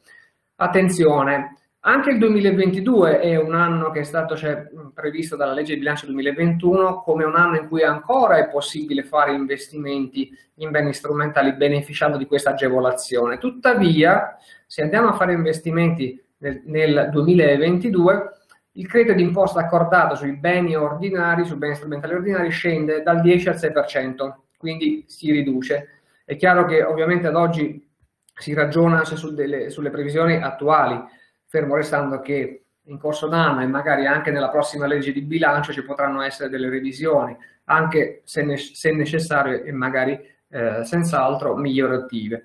Attenzione, anche il 2022 è un anno che è stato cioè, previsto dalla legge di bilancio 2021 come un anno in cui ancora è possibile fare investimenti in beni strumentali beneficiando di questa agevolazione. Tuttavia, se andiamo a fare investimenti nel, nel 2022, il credito d'imposta accordato sui beni ordinari, sui beni strumentali ordinari, scende dal 10 al 6%, quindi si riduce. È chiaro che ovviamente ad oggi si ragiona su sulle previsioni attuali, fermo restando che in corso d'anno e magari anche nella prossima legge di bilancio ci potranno essere delle revisioni, anche se, ne, se necessario e magari eh, senz'altro migliorative.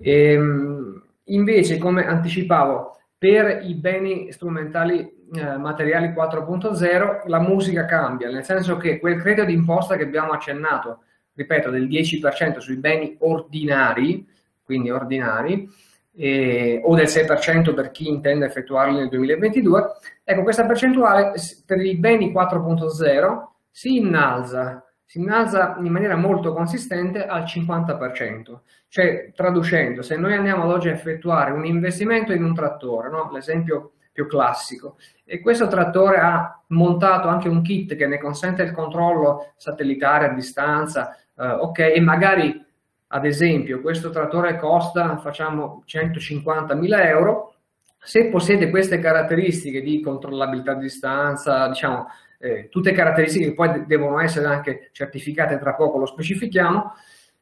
E, ehm, invece, come anticipavo, per i beni strumentali eh, materiali 4.0 la musica cambia, nel senso che quel credito d'imposta che abbiamo accennato, ripeto, del 10% sui beni ordinari, quindi ordinari, eh, o del 6% per chi intende effettuarli nel 2022, ecco questa percentuale per i beni 4.0 si innalza, si innalza in maniera molto consistente al 50%. Cioè, traducendo, se noi andiamo ad oggi a effettuare un investimento in un trattore, no? l'esempio più classico, e questo trattore ha montato anche un kit che ne consente il controllo satellitare a distanza, eh, ok, e magari ad esempio questo trattore costa, facciamo 150.000 euro, se possiede queste caratteristiche di controllabilità a distanza, diciamo, eh, tutte caratteristiche che poi devono essere anche certificate, tra poco lo specifichiamo,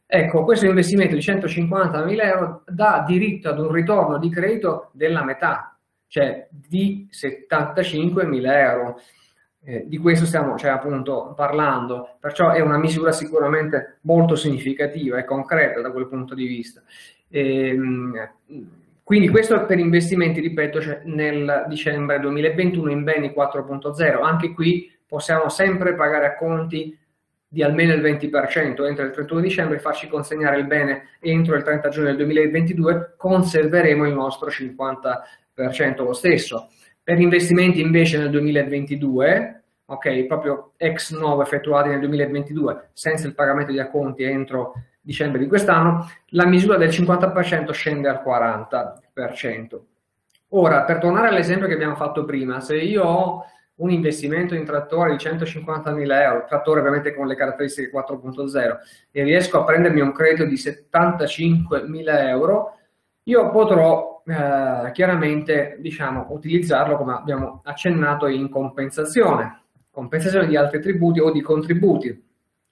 ecco, questo investimento di 150.000 euro dà diritto ad un ritorno di credito della metà, cioè di 75.000 euro. Eh, di questo stiamo cioè, appunto parlando, perciò è una misura sicuramente molto significativa e concreta da quel punto di vista. E, ehm, quindi questo per investimenti, ripeto, cioè nel dicembre 2021 in beni 4.0. Anche qui possiamo sempre pagare a conti di almeno il 20% entro il 31 dicembre e farci consegnare il bene entro il 30 giugno del 2022, conserveremo il nostro 50%. Lo stesso. Per investimenti invece nel 2022, ok, proprio ex novo effettuati nel 2022 senza il pagamento di acconti entro dicembre di quest'anno, la misura del 50% scende al 40%. Ora, per tornare all'esempio che abbiamo fatto prima, se io ho un investimento in trattore di 150.000 euro, trattore ovviamente con le caratteristiche 4.0, e riesco a prendermi un credito di 75.000 euro, io potrò eh, chiaramente diciamo, utilizzarlo, come abbiamo accennato, in compensazione, compensazione di altri tributi o di contributi.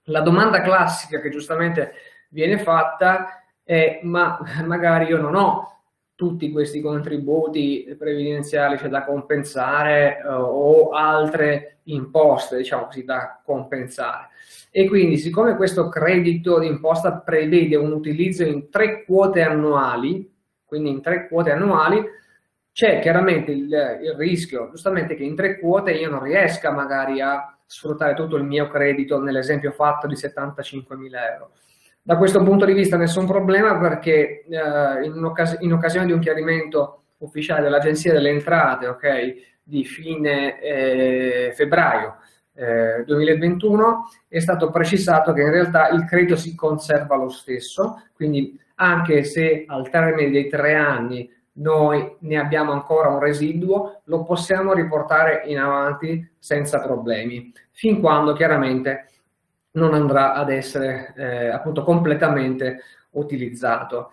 La domanda classica che giustamente viene fatta è ma magari io non ho tutti questi contributi previdenziali cioè da compensare eh, o altre imposte, diciamo così, da compensare. E quindi, siccome questo credito d'imposta prevede un utilizzo in tre quote annuali, quindi in tre quote annuali, c'è chiaramente il, il rischio, giustamente, che in tre quote io non riesca magari a sfruttare tutto il mio credito nell'esempio fatto di 75 mila euro. Da questo punto di vista nessun problema perché eh, in, occas- in, occasione di un chiarimento ufficiale dell'Agenzia delle Entrate, ok, di fine eh, febbraio eh, 2021, è stato precisato che in realtà il credito si conserva lo stesso, quindi anche se al termine dei tre anni noi ne abbiamo ancora un residuo, lo possiamo riportare in avanti senza problemi, fin quando chiaramente non andrà ad essere eh, appunto completamente utilizzato.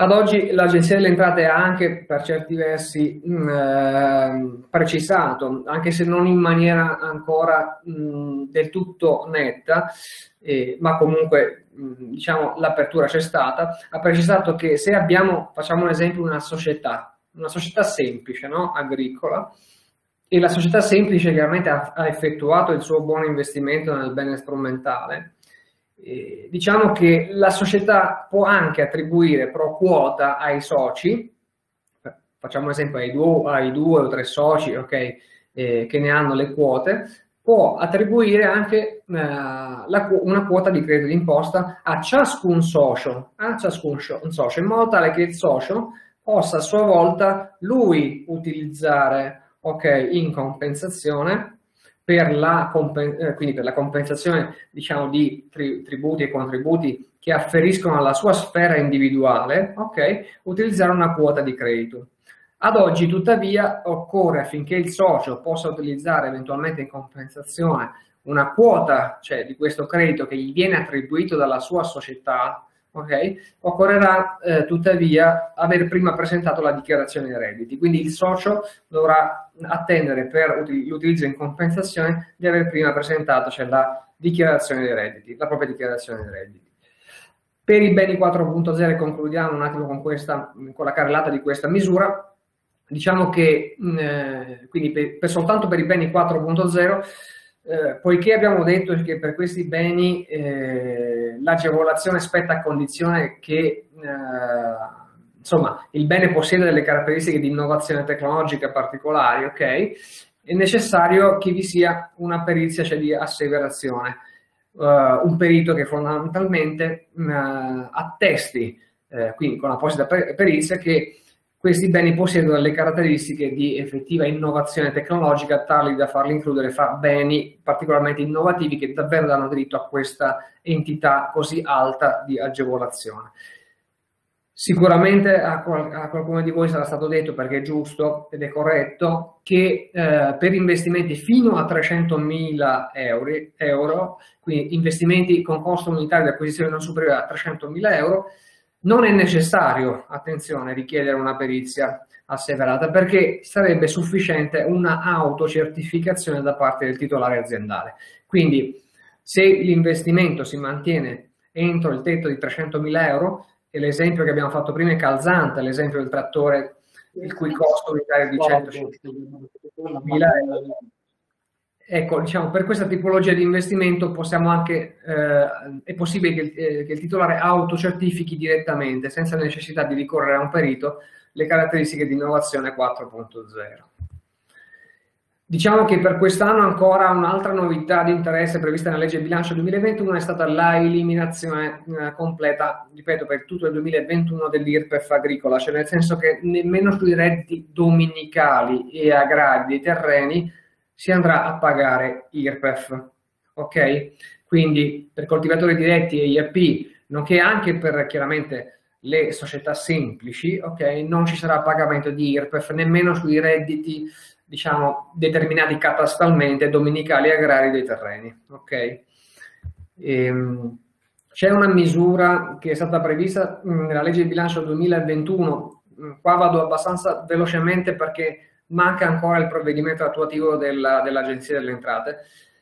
Ad oggi l'Agenzia delle Entrate ha anche per certi versi mh, mm, eh, precisato, anche se non in maniera ancora mh, mm, del tutto netta, eh, ma comunque mh, mm, diciamo l'apertura c'è stata, ha precisato che se abbiamo, facciamo un esempio, una società, una società semplice, no? agricola, e la società semplice chiaramente ha, ha effettuato il suo buon investimento nel bene strumentale. Eh, diciamo che la società può anche attribuire pro quota ai soci, facciamo esempio ai due, ai due o tre soci okay, eh, che ne hanno le quote, può attribuire anche eh, la, una quota di credito d'imposta a ciascun socio, a ciascun socio, in modo tale che il socio possa a sua volta lui utilizzare ok, in compensazione per la, eh, quindi per la compensazione diciamo, di tri tributi e contributi che afferiscono alla sua sfera individuale, ok, utilizzare una quota di credito. Ad oggi, tuttavia, occorre affinché il socio possa utilizzare eventualmente in compensazione una quota cioè, di questo credito che gli viene attribuito dalla sua società, ok? Occorrerà eh, tuttavia aver prima presentato la dichiarazione dei redditi, quindi il socio dovrà attendere per l'utilizzo in compensazione di aver prima presentato cioè, la dichiarazione dei redditi, la propria dichiarazione dei redditi. Per i beni 4.0 concludiamo un attimo con, questa, con la carrellata di questa misura. Diciamo che eh, quindi per, per soltanto per i beni 4.0 eh, poiché abbiamo detto che per questi beni eh, l'agevolazione spetta a condizione che eh, insomma, il bene possiede delle caratteristiche di innovazione tecnologica particolari, ok? È necessario che vi sia una perizia cioè di asseverazione, uh, un perito che fondamentalmente uh, attesti, quindi con apposita perizia, che questi beni possiedono delle caratteristiche di effettiva innovazione tecnologica tali da farli includere fra beni particolarmente innovativi che davvero danno diritto a questa entità così alta di agevolazione. Sicuramente a, qual a qualcuno di voi sarà stato detto, perché è giusto ed è corretto, che eh, per investimenti fino a 300.000 euro, euro, quindi investimenti con costo unitario di acquisizione non superiore a 300.000 euro, non è necessario, attenzione, richiedere una perizia asseverata perché sarebbe sufficiente una autocertificazione da parte del titolare aziendale. Quindi se l'investimento si mantiene entro il tetto di 300.000 euro, e l'esempio che abbiamo fatto prima è calzante, l'esempio del trattore il cui costo unitario è di 150.000 euro, Ecco, diciamo, per questa tipologia di investimento possiamo anche, eh, è possibile che, eh, che il titolare autocertifichi direttamente, senza necessità di ricorrere a un perito, le caratteristiche di innovazione 4.0. Diciamo che per quest'anno ancora un'altra novità di interesse prevista nella legge bilancio 2021 è stata la eliminazione eh, completa, ripeto, per tutto il 2021 dell'IRPEF agricola, cioè nel senso che nemmeno sui redditi dominicali e agrari dei terreni si andrà a pagare IRPEF. Ok? Quindi per coltivatori diretti e IAP, nonché anche per chiaramente le società semplici, ok, non ci sarà pagamento di IRPEF nemmeno sui redditi diciamo, determinati catastalmente dominicali agrari dei terreni. Okay? Ehm, c'è una misura che è stata prevista mm, nella legge di bilancio 2021, mm, qua vado abbastanza velocemente perché manca ancora il provvedimento attuativo della, dell'Agenzia delle Entrate,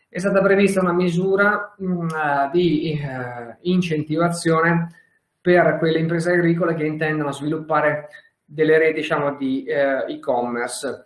è stata prevista una misura mh, mm, di uh, incentivazione per quelle imprese agricole che intendono sviluppare delle reti diciamo, di uh, e-commerce.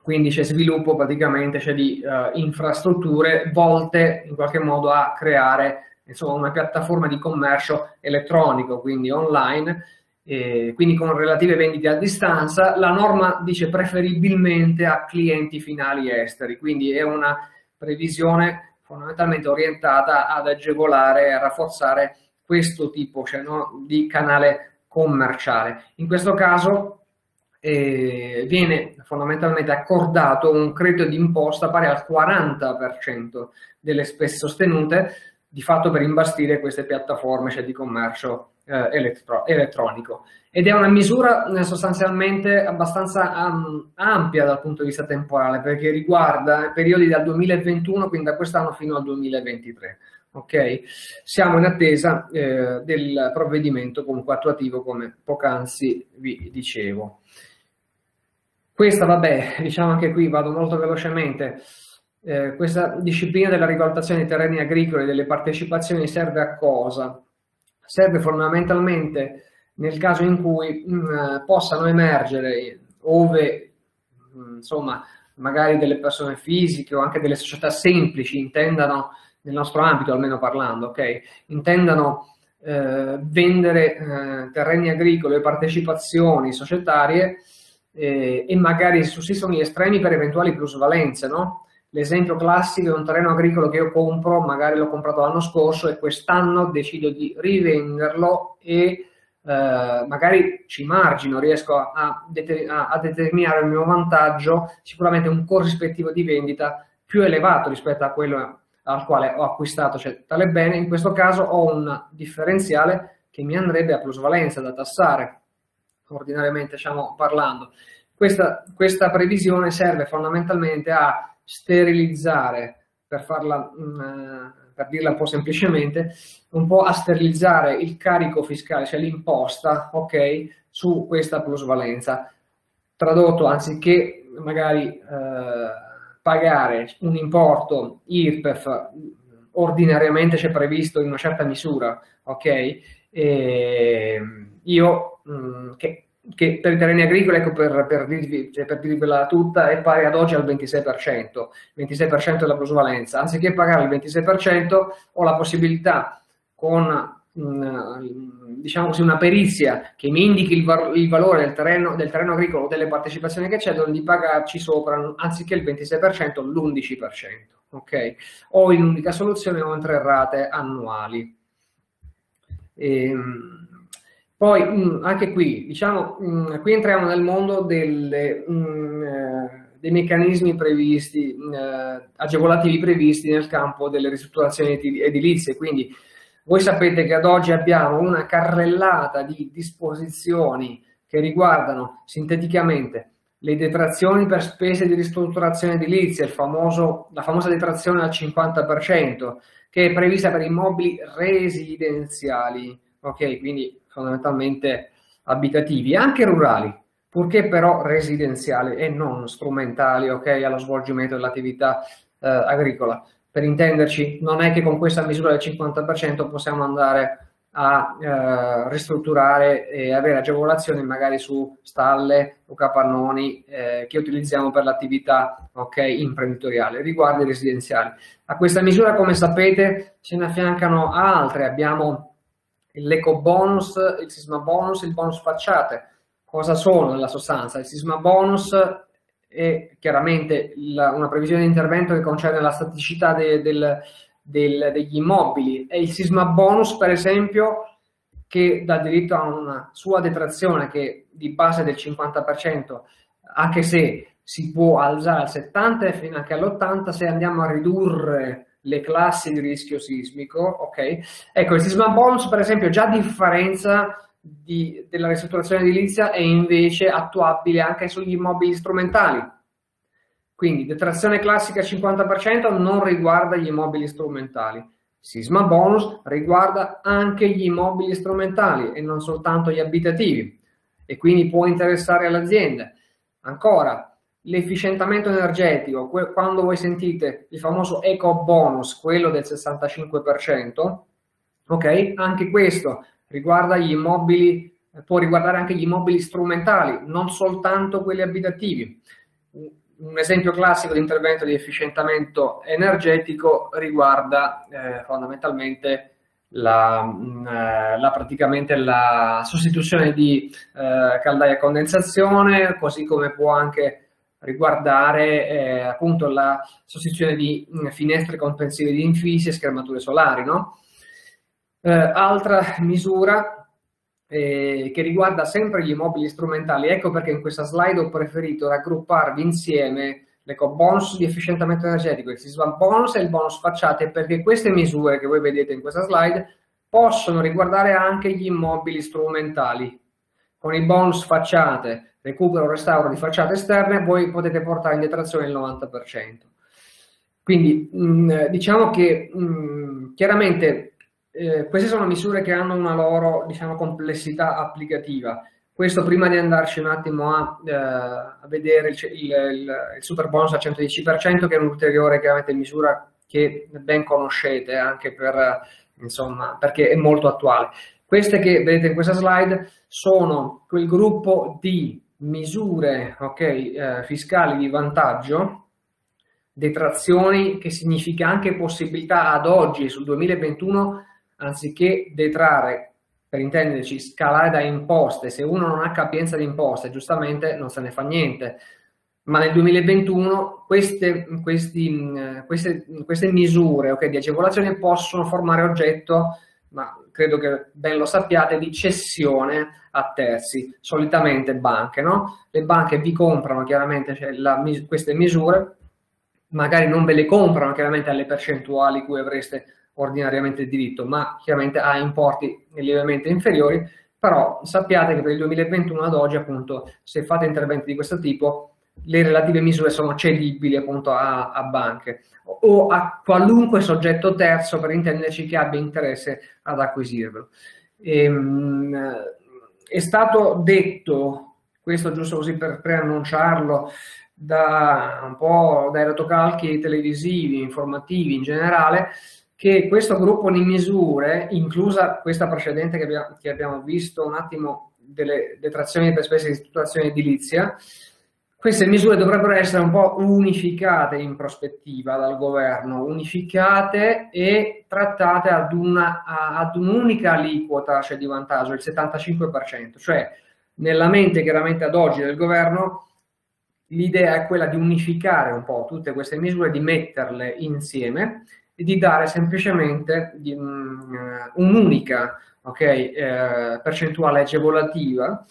Quindi c'è sviluppo praticamente c'è di uh, infrastrutture volte in qualche modo a creare insomma, una piattaforma di commercio elettronico, quindi online, e quindi con relative vendite a distanza. La norma dice preferibilmente a clienti finali esteri, quindi è una previsione fondamentalmente orientata ad agevolare e a rafforzare questo tipo cioè, no, di canale commerciale. In questo caso eh, viene fondamentalmente accordato un credito d'imposta pari al 40% delle spese sostenute di fatto per imbastire queste piattaforme cioè di commercio eh, elettro elettronico. Ed è una misura eh, sostanzialmente abbastanza um, ampia dal punto di vista temporale perché riguarda periodi dal 2021 quindi da quest'anno fino al 2023 ok? Siamo in attesa eh, del provvedimento comunque attuativo come poc'anzi vi dicevo. Questa, vabbè, diciamo anche qui, vado molto velocemente, eh, questa disciplina della rivalutazione dei terreni agricoli e delle partecipazioni serve a cosa? Serve fondamentalmente nel caso in cui mh, mm, possano emergere, ove mh, mm, insomma magari delle persone fisiche o anche delle società semplici intendano, nel nostro ambito almeno parlando, ok, intendano eh, vendere eh, terreni agricoli e partecipazioni societarie, eh, e magari sussistono gli estremi per eventuali plusvalenze, no? L'esempio classico è un terreno agricolo che io compro, magari l'ho comprato l'anno scorso e quest'anno decido di rivenderlo e eh, magari ci margino, riesco a, a, a, determinare il mio vantaggio, sicuramente un corrispettivo di vendita più elevato rispetto a quello al quale ho acquistato cioè, tale bene. In questo caso ho un differenziale che mi andrebbe a plusvalenza da tassare ordinariamente diciamo, parlando. Questa, questa, previsione serve fondamentalmente a sterilizzare, per, farla, mm, per dirla un po' semplicemente, un po' a sterilizzare il carico fiscale, cioè l'imposta, ok, su questa plusvalenza. Tradotto, anziché magari eh, pagare un importo IRPEF ordinariamente c'è previsto in una certa misura, ok? E io mh, mm, che, che, per i terreni agricoli, ecco per, per, dirvi, cioè per dirvela tutta, è pari ad oggi al 26%, 26% della plusvalenza. Anziché pagare il 26%, ho la possibilità con diciamo così, una perizia che mi indichi il, va il valore del terreno, del terreno agricolo o delle partecipazioni che cedono di pagarci sopra anziché il 26% l'11%. Ok? O in unica soluzione o in tre rate annuali. Ehm, poi mm, anche qui, diciamo, mm, qui entriamo nel mondo delle, mm, eh, dei meccanismi previsti, eh, agevolativi previsti nel campo delle ristrutturazioni edilizie. Quindi voi sapete che ad oggi abbiamo una carrellata di disposizioni che riguardano sinteticamente le detrazioni per spese di ristrutturazione edilizia, famoso, la famosa detrazione al 50%, che è prevista per immobili residenziali. Ok, quindi fondamentalmente abitativi, anche rurali, purché però residenziali e non strumentali okay, allo svolgimento dell'attività eh, agricola. Per intenderci, non è che con questa misura del 50% possiamo andare a eh, ristrutturare e avere agevolazioni magari su stalle o capannoni eh, che utilizziamo per l'attività okay, imprenditoriale, riguardo i residenziali. A questa misura, come sapete, se ne affiancano altre, abbiamo l'eco bonus, il sisma bonus, il bonus facciate. Cosa sono nella sostanza? Il sisma bonus e chiaramente la, una previsione di intervento che concerne la staticità de, del, del, degli immobili e il sisma bonus per esempio che dà diritto a una sua detrazione che di base del 50% anche se si può alzare al 70 e fino anche all'80 se andiamo a ridurre le classi di rischio sismico, ok? Ecco, il sisma bonus per esempio già a differenza di, della ristrutturazione edilizia è invece attuabile anche sugli immobili strumentali. Quindi detrazione classica 50% non riguarda gli immobili strumentali. Sisma bonus riguarda anche gli immobili strumentali e non soltanto gli abitativi e quindi può interessare l'azienda. Ancora, l'efficientamento energetico, quando voi sentite il famoso eco bonus, quello del 65%, ok? Anche questo riguarda gli immobili, può riguardare anche gli immobili strumentali, non soltanto quelli abitativi. Un esempio classico di intervento di efficientamento energetico riguarda eh, fondamentalmente la, mm, eh, la, praticamente la sostituzione di eh, caldaia a condensazione, così come può anche riguardare eh, appunto la sostituzione di mh, mm, finestre comprensive di infissi e schermature solari. No? Eh, altra misura eh, che riguarda sempre gli immobili strumentali, ecco perché in questa slide ho preferito raggrupparvi insieme l'eco bonus di efficientamento energetico, il sisma bonus e il bonus facciate, perché queste misure che voi vedete in questa slide possono riguardare anche gli immobili strumentali. Con i bonus facciate, recupero o restauro di facciate esterne, voi potete portare in detrazione il 90%. Quindi mh, mm, diciamo che mh, mm, chiaramente eh, queste sono misure che hanno una loro diciamo, complessità applicativa. Questo prima di andarci un attimo a, eh, a vedere il, il, il, il, super bonus al 110%, che è un'ulteriore misura che ben conoscete anche per, insomma, perché è molto attuale. Queste che vedete in questa slide sono quel gruppo di misure okay, eh, fiscali di vantaggio, detrazioni che significa anche possibilità ad oggi, sul 2021, anziché detrarre, per intenderci, scalare da imposte, se uno non ha capienza di imposte, giustamente non se ne fa niente. Ma nel 2021 queste, questi, queste, queste misure okay, di agevolazione possono formare oggetto, ma credo che ben lo sappiate, di cessione a terzi, solitamente banche. No? Le banche vi comprano chiaramente cioè, la, queste misure, magari non ve le comprano chiaramente alle percentuali cui avreste ordinariamente diritto, ma chiaramente a importi lievemente inferiori, però sappiate che per il 2021 ad oggi appunto se fate interventi di questo tipo le relative misure sono cedibili appunto a, a banche o a qualunque soggetto terzo per intenderci che abbia interesse ad acquisirvelo. Ehm, è stato detto, questo giusto così per preannunciarlo, da un po' dai rotocalchi televisivi, informativi in generale, che questo gruppo di misure, inclusa questa precedente che abbiamo, che abbiamo visto un attimo delle detrazioni per spese di situazione edilizia, queste misure dovrebbero essere un po' unificate in prospettiva dal governo, unificate e trattate ad, una, ad un'unica aliquota cioè di vantaggio, il 75%, cioè nella mente chiaramente ad oggi del governo l'idea è quella di unificare un po' tutte queste misure, di metterle insieme e di dare semplicemente um, un'unica okay, eh, percentuale agevolativa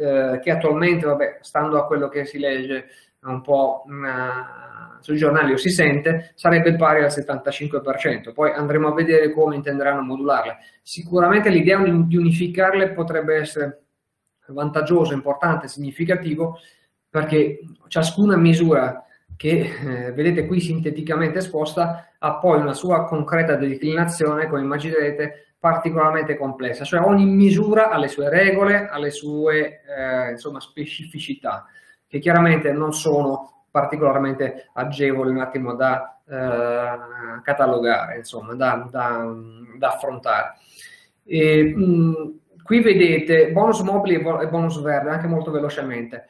eh, che attualmente, vabbè, stando a quello che si legge un po' uh, sui giornali o si sente, sarebbe pari al 75%. Poi andremo a vedere come intenderanno modularle. Sicuramente l'idea di unificarle potrebbe essere vantaggioso, importante, significativo, perché ciascuna misura che eh, vedete qui sinteticamente esposta ha poi una sua concreta declinazione, come immaginerete, particolarmente complessa, cioè ogni misura ha le sue regole, ha le sue eh, insomma, specificità, che chiaramente non sono particolarmente agevoli un attimo da eh, catalogare, insomma, da, da, da affrontare. E, mh, qui vedete bonus mobili e bonus verde, anche molto velocemente.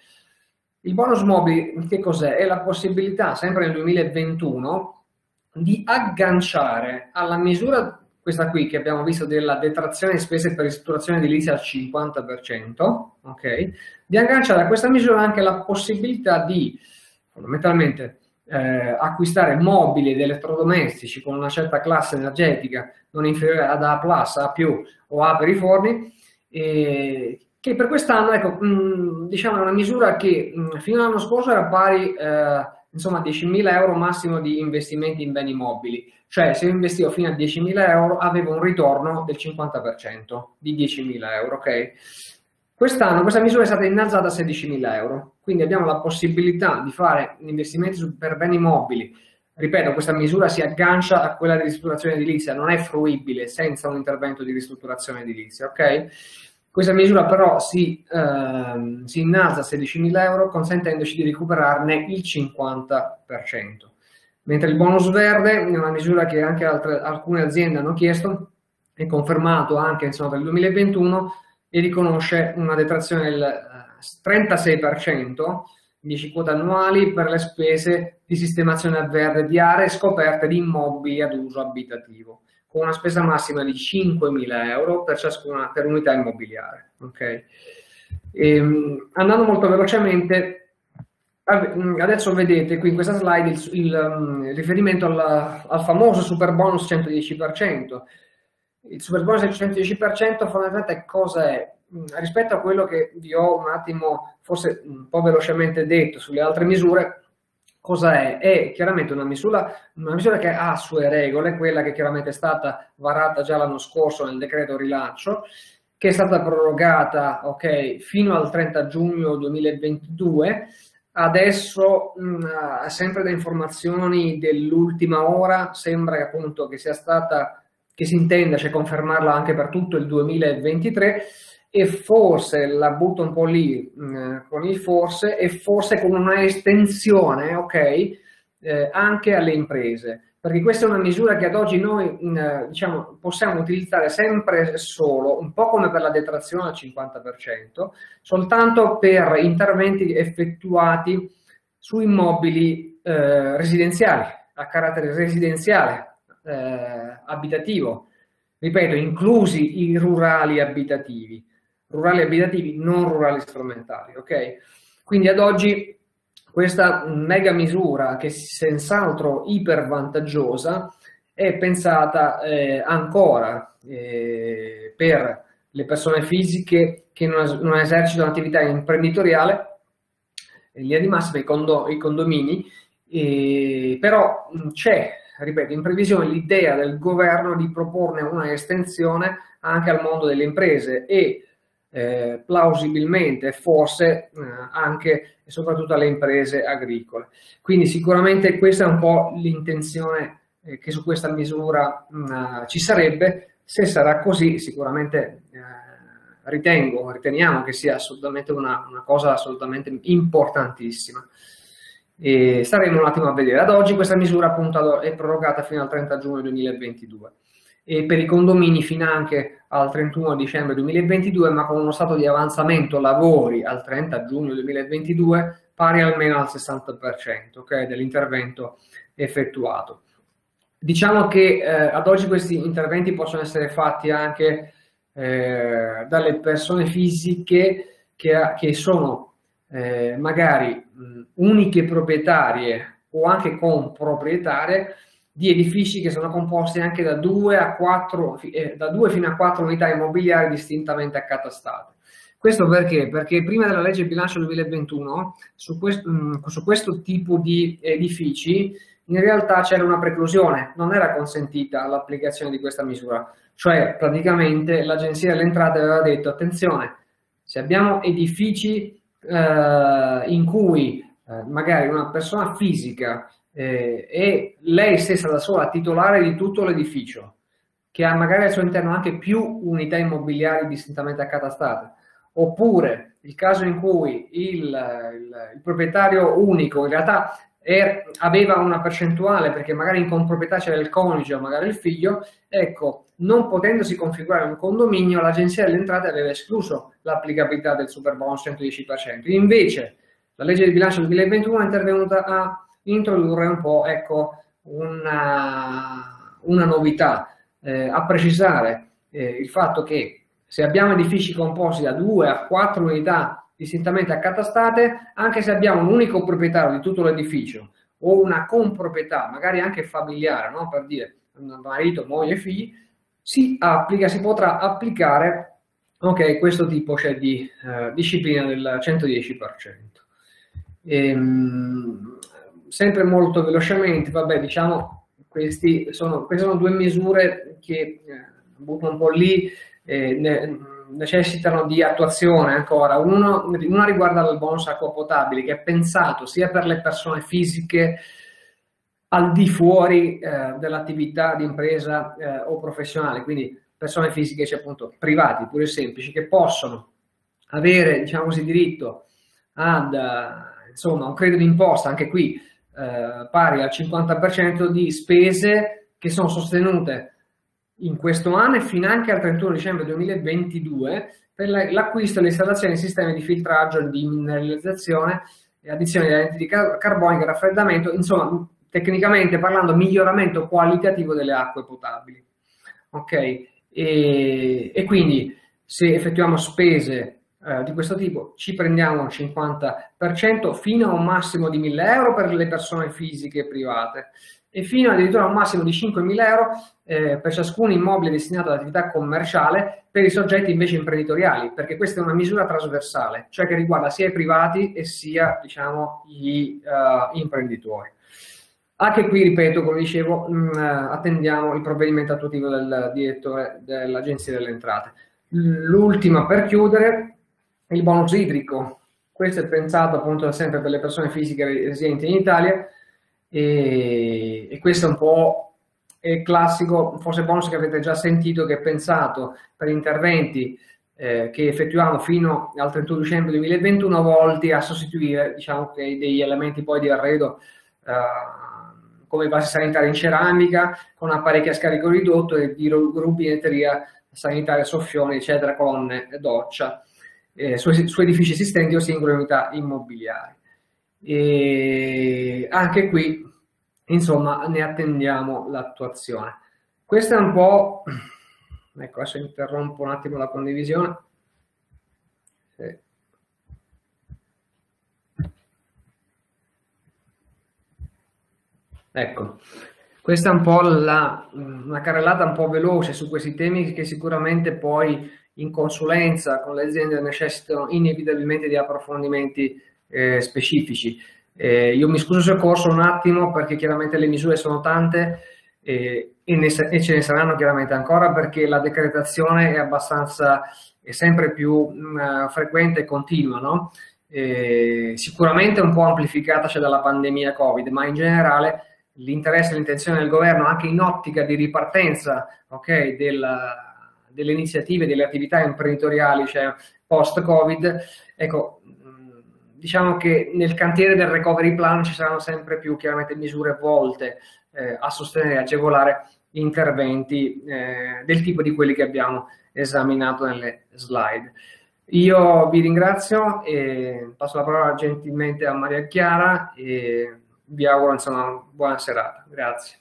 Il bonus mobili che cos'è? È la possibilità, sempre nel 2021, di agganciare alla misura, questa qui che abbiamo visto della detrazione di spese per ristrutturazione edilizia al 50%, ok? Di agganciare a questa misura anche la possibilità di fondamentalmente eh, acquistare mobili ed elettrodomestici con una certa classe energetica non inferiore ad A+, A+, o A per i forni, eh, che per quest'anno, ecco, mh, diciamo è una misura che mh, fino all'anno scorso era pari eh, insomma a 10.000 euro massimo di investimenti in beni mobili, cioè se io investivo fino a 10.000 euro avevo un ritorno del 50% di 10.000 euro, ok? Quest'anno questa misura è stata innalzata a 16.000 euro, quindi abbiamo la possibilità di fare investimenti per beni mobili. Ripeto, questa misura si aggancia a quella di ristrutturazione edilizia, non è fruibile senza un intervento di ristrutturazione edilizia, ok? Questa misura però si, ehm, si innalza a 16.000 euro consentendoci di recuperarne il 50%. Mentre il bonus verde è una misura che anche altre, alcune aziende hanno chiesto, è confermato anche insomma, per il 2021 e riconosce una detrazione del 36% 10 quote annuali per le spese di sistemazione a verde di aree scoperte di immobili ad uso abitativo con una spesa massima di 5.000 euro per ciascuna per unità immobiliare. Okay? E, ehm, andando molto velocemente, adesso vedete qui in questa slide il, il, il riferimento alla, al famoso super bonus 110%. Il super bonus del 110% fondamentalmente cosa è? Rispetto a quello che vi ho un attimo, forse un po' velocemente detto sulle altre misure, Cosa è? È chiaramente una misura, una misura che ha sue regole, quella che chiaramente è stata varata già l'anno scorso nel decreto rilancio, che è stata prorogata okay, fino al 30 giugno 2022. Adesso, mh, mm, sempre da informazioni dell'ultima ora, sembra che appunto che sia stata, che si intenda, cioè confermarla anche per tutto il 2023 e forse la butto un po' lì mh, mm, con il forse e forse con una estensione, ok, eh, anche alle imprese, perché questa è una misura che ad oggi noi mh, mm, diciamo, possiamo utilizzare sempre solo, un po' come per la detrazione al 50%, soltanto per interventi effettuati su immobili eh, residenziali, a carattere residenziale, eh, abitativo, ripeto, inclusi i rurali abitativi rurali abitativi, non rurali strumentali. Ok? Quindi ad oggi questa mega misura, che è senz'altro iper vantaggiosa, è pensata eh, ancora eh, per le persone fisiche che non, non esercitano attività imprenditoriale, in linea di massima i, condo, i condomini, eh, però c'è, ripeto, in previsione l'idea del governo di proporne una estensione anche al mondo delle imprese e eh, plausibilmente forse eh, anche e soprattutto alle imprese agricole. Quindi sicuramente questa è un po' l'intenzione eh, che su questa misura mh, mm, ci sarebbe. Se sarà così sicuramente eh, ritengo, riteniamo che sia assolutamente una, una cosa assolutamente importantissima. E staremo un attimo a vedere. Ad oggi questa misura appunto è prorogata fino al 30 giugno 2022 e per i condomini fino anche al 31 dicembre 2022, ma con uno stato di avanzamento lavori al 30 giugno 2022 pari almeno al 60% okay, dell'intervento effettuato. Diciamo che eh, ad oggi questi interventi possono essere fatti anche eh, dalle persone fisiche che, che sono eh, magari mh, uniche proprietarie o anche comproprietarie di edifici che sono composti anche da due, a quattro, eh, da due fino a quattro unità immobiliari distintamente accatastate. Questo perché? Perché prima della legge bilancio 2021 su questo, mm, su questo tipo di edifici in realtà c'era una preclusione, non era consentita l'applicazione di questa misura, cioè praticamente l'Agenzia delle Entrate aveva detto attenzione, se abbiamo edifici eh, in cui eh, magari una persona fisica eh, e lei stessa da sola titolare di tutto l'edificio, che ha magari al suo interno anche più unità immobiliari distintamente accatastate, oppure il caso in cui il, il, il proprietario unico in realtà è, aveva una percentuale perché magari in comproprietà c'era il coniuge o magari il figlio, ecco, non potendosi configurare un condominio, l'Agenzia delle Entrate aveva escluso l'applicabilità del super bonus 110%. Invece la legge di bilancio 2021 è intervenuta a introdurre un po' ecco, una, una novità, eh, a precisare eh, il fatto che se abbiamo edifici composti da 2 a 4 unità distintamente accatastate, anche se abbiamo un unico proprietario di tutto l'edificio o una comproprietà, magari anche familiare, no? per dire marito, moglie, figli, si applica, si potrà applicare ok, questo tipo cioè, di uh, disciplina del 110%. Ehm, sempre molto velocemente, vabbè, diciamo, sono, queste sono due misure che eh, butto un po' lì, eh, ne, necessitano di attuazione ancora. Uno, una riguarda il bonus acqua potabile, che è pensato sia per le persone fisiche al di fuori eh, dell'attività di impresa eh, o professionale, quindi persone fisiche, cioè appunto privati, pure semplici, che possono avere, diciamo così, diritto ad insomma, un credito d'imposta, anche qui eh, pari al 50% di spese che sono sostenute in questo anno e fino anche al 31 dicembre 2022 per l'acquisto e l'installazione di sistemi di filtraggio, di mineralizzazione e addizione di anidride carbonica, raffreddamento, insomma, tecnicamente parlando, miglioramento qualitativo delle acque potabili. Ok? E, e quindi se effettuiamo spese eh, di questo tipo ci prendiamo il 50% fino a un massimo di 1000 euro per le persone fisiche e private e fino addirittura a un massimo di 5.000 euro eh, per ciascun immobile destinato all'attività commerciale per i soggetti invece imprenditoriali, perché questa è una misura trasversale, cioè che riguarda sia i privati e sia diciamo, gli uh, imprenditori. Anche qui, ripeto, come dicevo, mh, mm, attendiamo il provvedimento attuativo del direttore dell'Agenzia delle Entrate. L'ultima per chiudere, il bonus idrico. Questo è pensato appunto sempre per le persone fisiche residenti in Italia, e, e questo è un po' il classico, forse bonus che avete già sentito, che è pensato per interventi eh, che effettuiamo fino al 31 dicembre 2021 volti a sostituire diciamo, degli elementi poi di arredo eh, come base sanitaria in ceramica, con apparecchi a scarico ridotto e di rubinetteria sanitaria, soffioni, eccetera, colonne, doccia, eh, su, su edifici esistenti o singole unità immobiliari. E anche qui, insomma, ne attendiamo l'attuazione. Questo è un po'... Ecco, adesso interrompo un attimo la condivisione. Sì. Ecco, questa è un po' la, una carrellata un po' veloce su questi temi che sicuramente poi in consulenza con le aziende necessitano inevitabilmente di approfondimenti eh, specifici. Eh, io mi scuso se corso un attimo perché chiaramente le misure sono tante eh, e, ne, e, ce ne saranno chiaramente ancora perché la decretazione è abbastanza, è sempre più mh, mm, frequente e continua, no? Eh, sicuramente un po' amplificata cioè, dalla pandemia Covid, ma in generale l'interesse e l'intenzione del governo anche in ottica di ripartenza okay, della, delle iniziative, delle attività imprenditoriali cioè post-Covid, ecco, diciamo che nel cantiere del recovery plan ci saranno sempre più chiaramente misure volte eh, a sostenere e agevolare interventi eh, del tipo di quelli che abbiamo esaminato nelle slide. Io vi ringrazio e passo la parola gentilmente a Maria Chiara e vi auguro insomma buona serata. Grazie.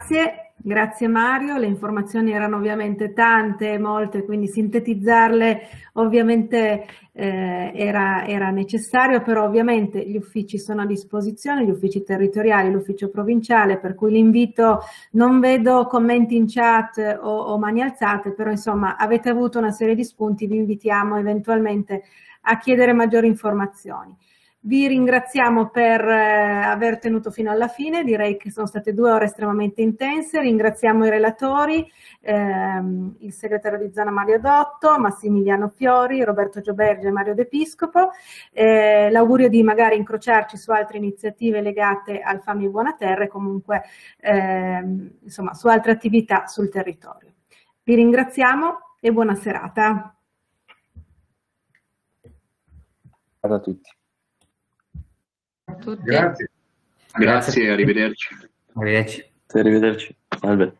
Grazie. Grazie Mario, le informazioni erano ovviamente tante, molte, quindi sintetizzarle ovviamente eh, era, era, necessario, però ovviamente gli uffici sono a disposizione, gli uffici territoriali, l'ufficio provinciale, per cui l'invito, non vedo commenti in chat o, o mani alzate, però insomma avete avuto una serie di spunti, vi invitiamo eventualmente a chiedere maggiori informazioni. Vi ringraziamo per eh, aver tenuto fino alla fine, direi che sono state due ore estremamente intense, ringraziamo i relatori, ehm, il segretario di zona Mario Dotto, Massimiliano Fiori, Roberto Giobergi e Mario De Piscopo, eh, l'augurio di magari incrociarci su altre iniziative legate al Fami Buona Terra e comunque ehm, insomma, su altre attività sul territorio. Vi ringraziamo e buona serata. Ciao a tutti a tutti. Grazie. Grazie, arrivederci. Arrivederci. Arrivederci. Salve.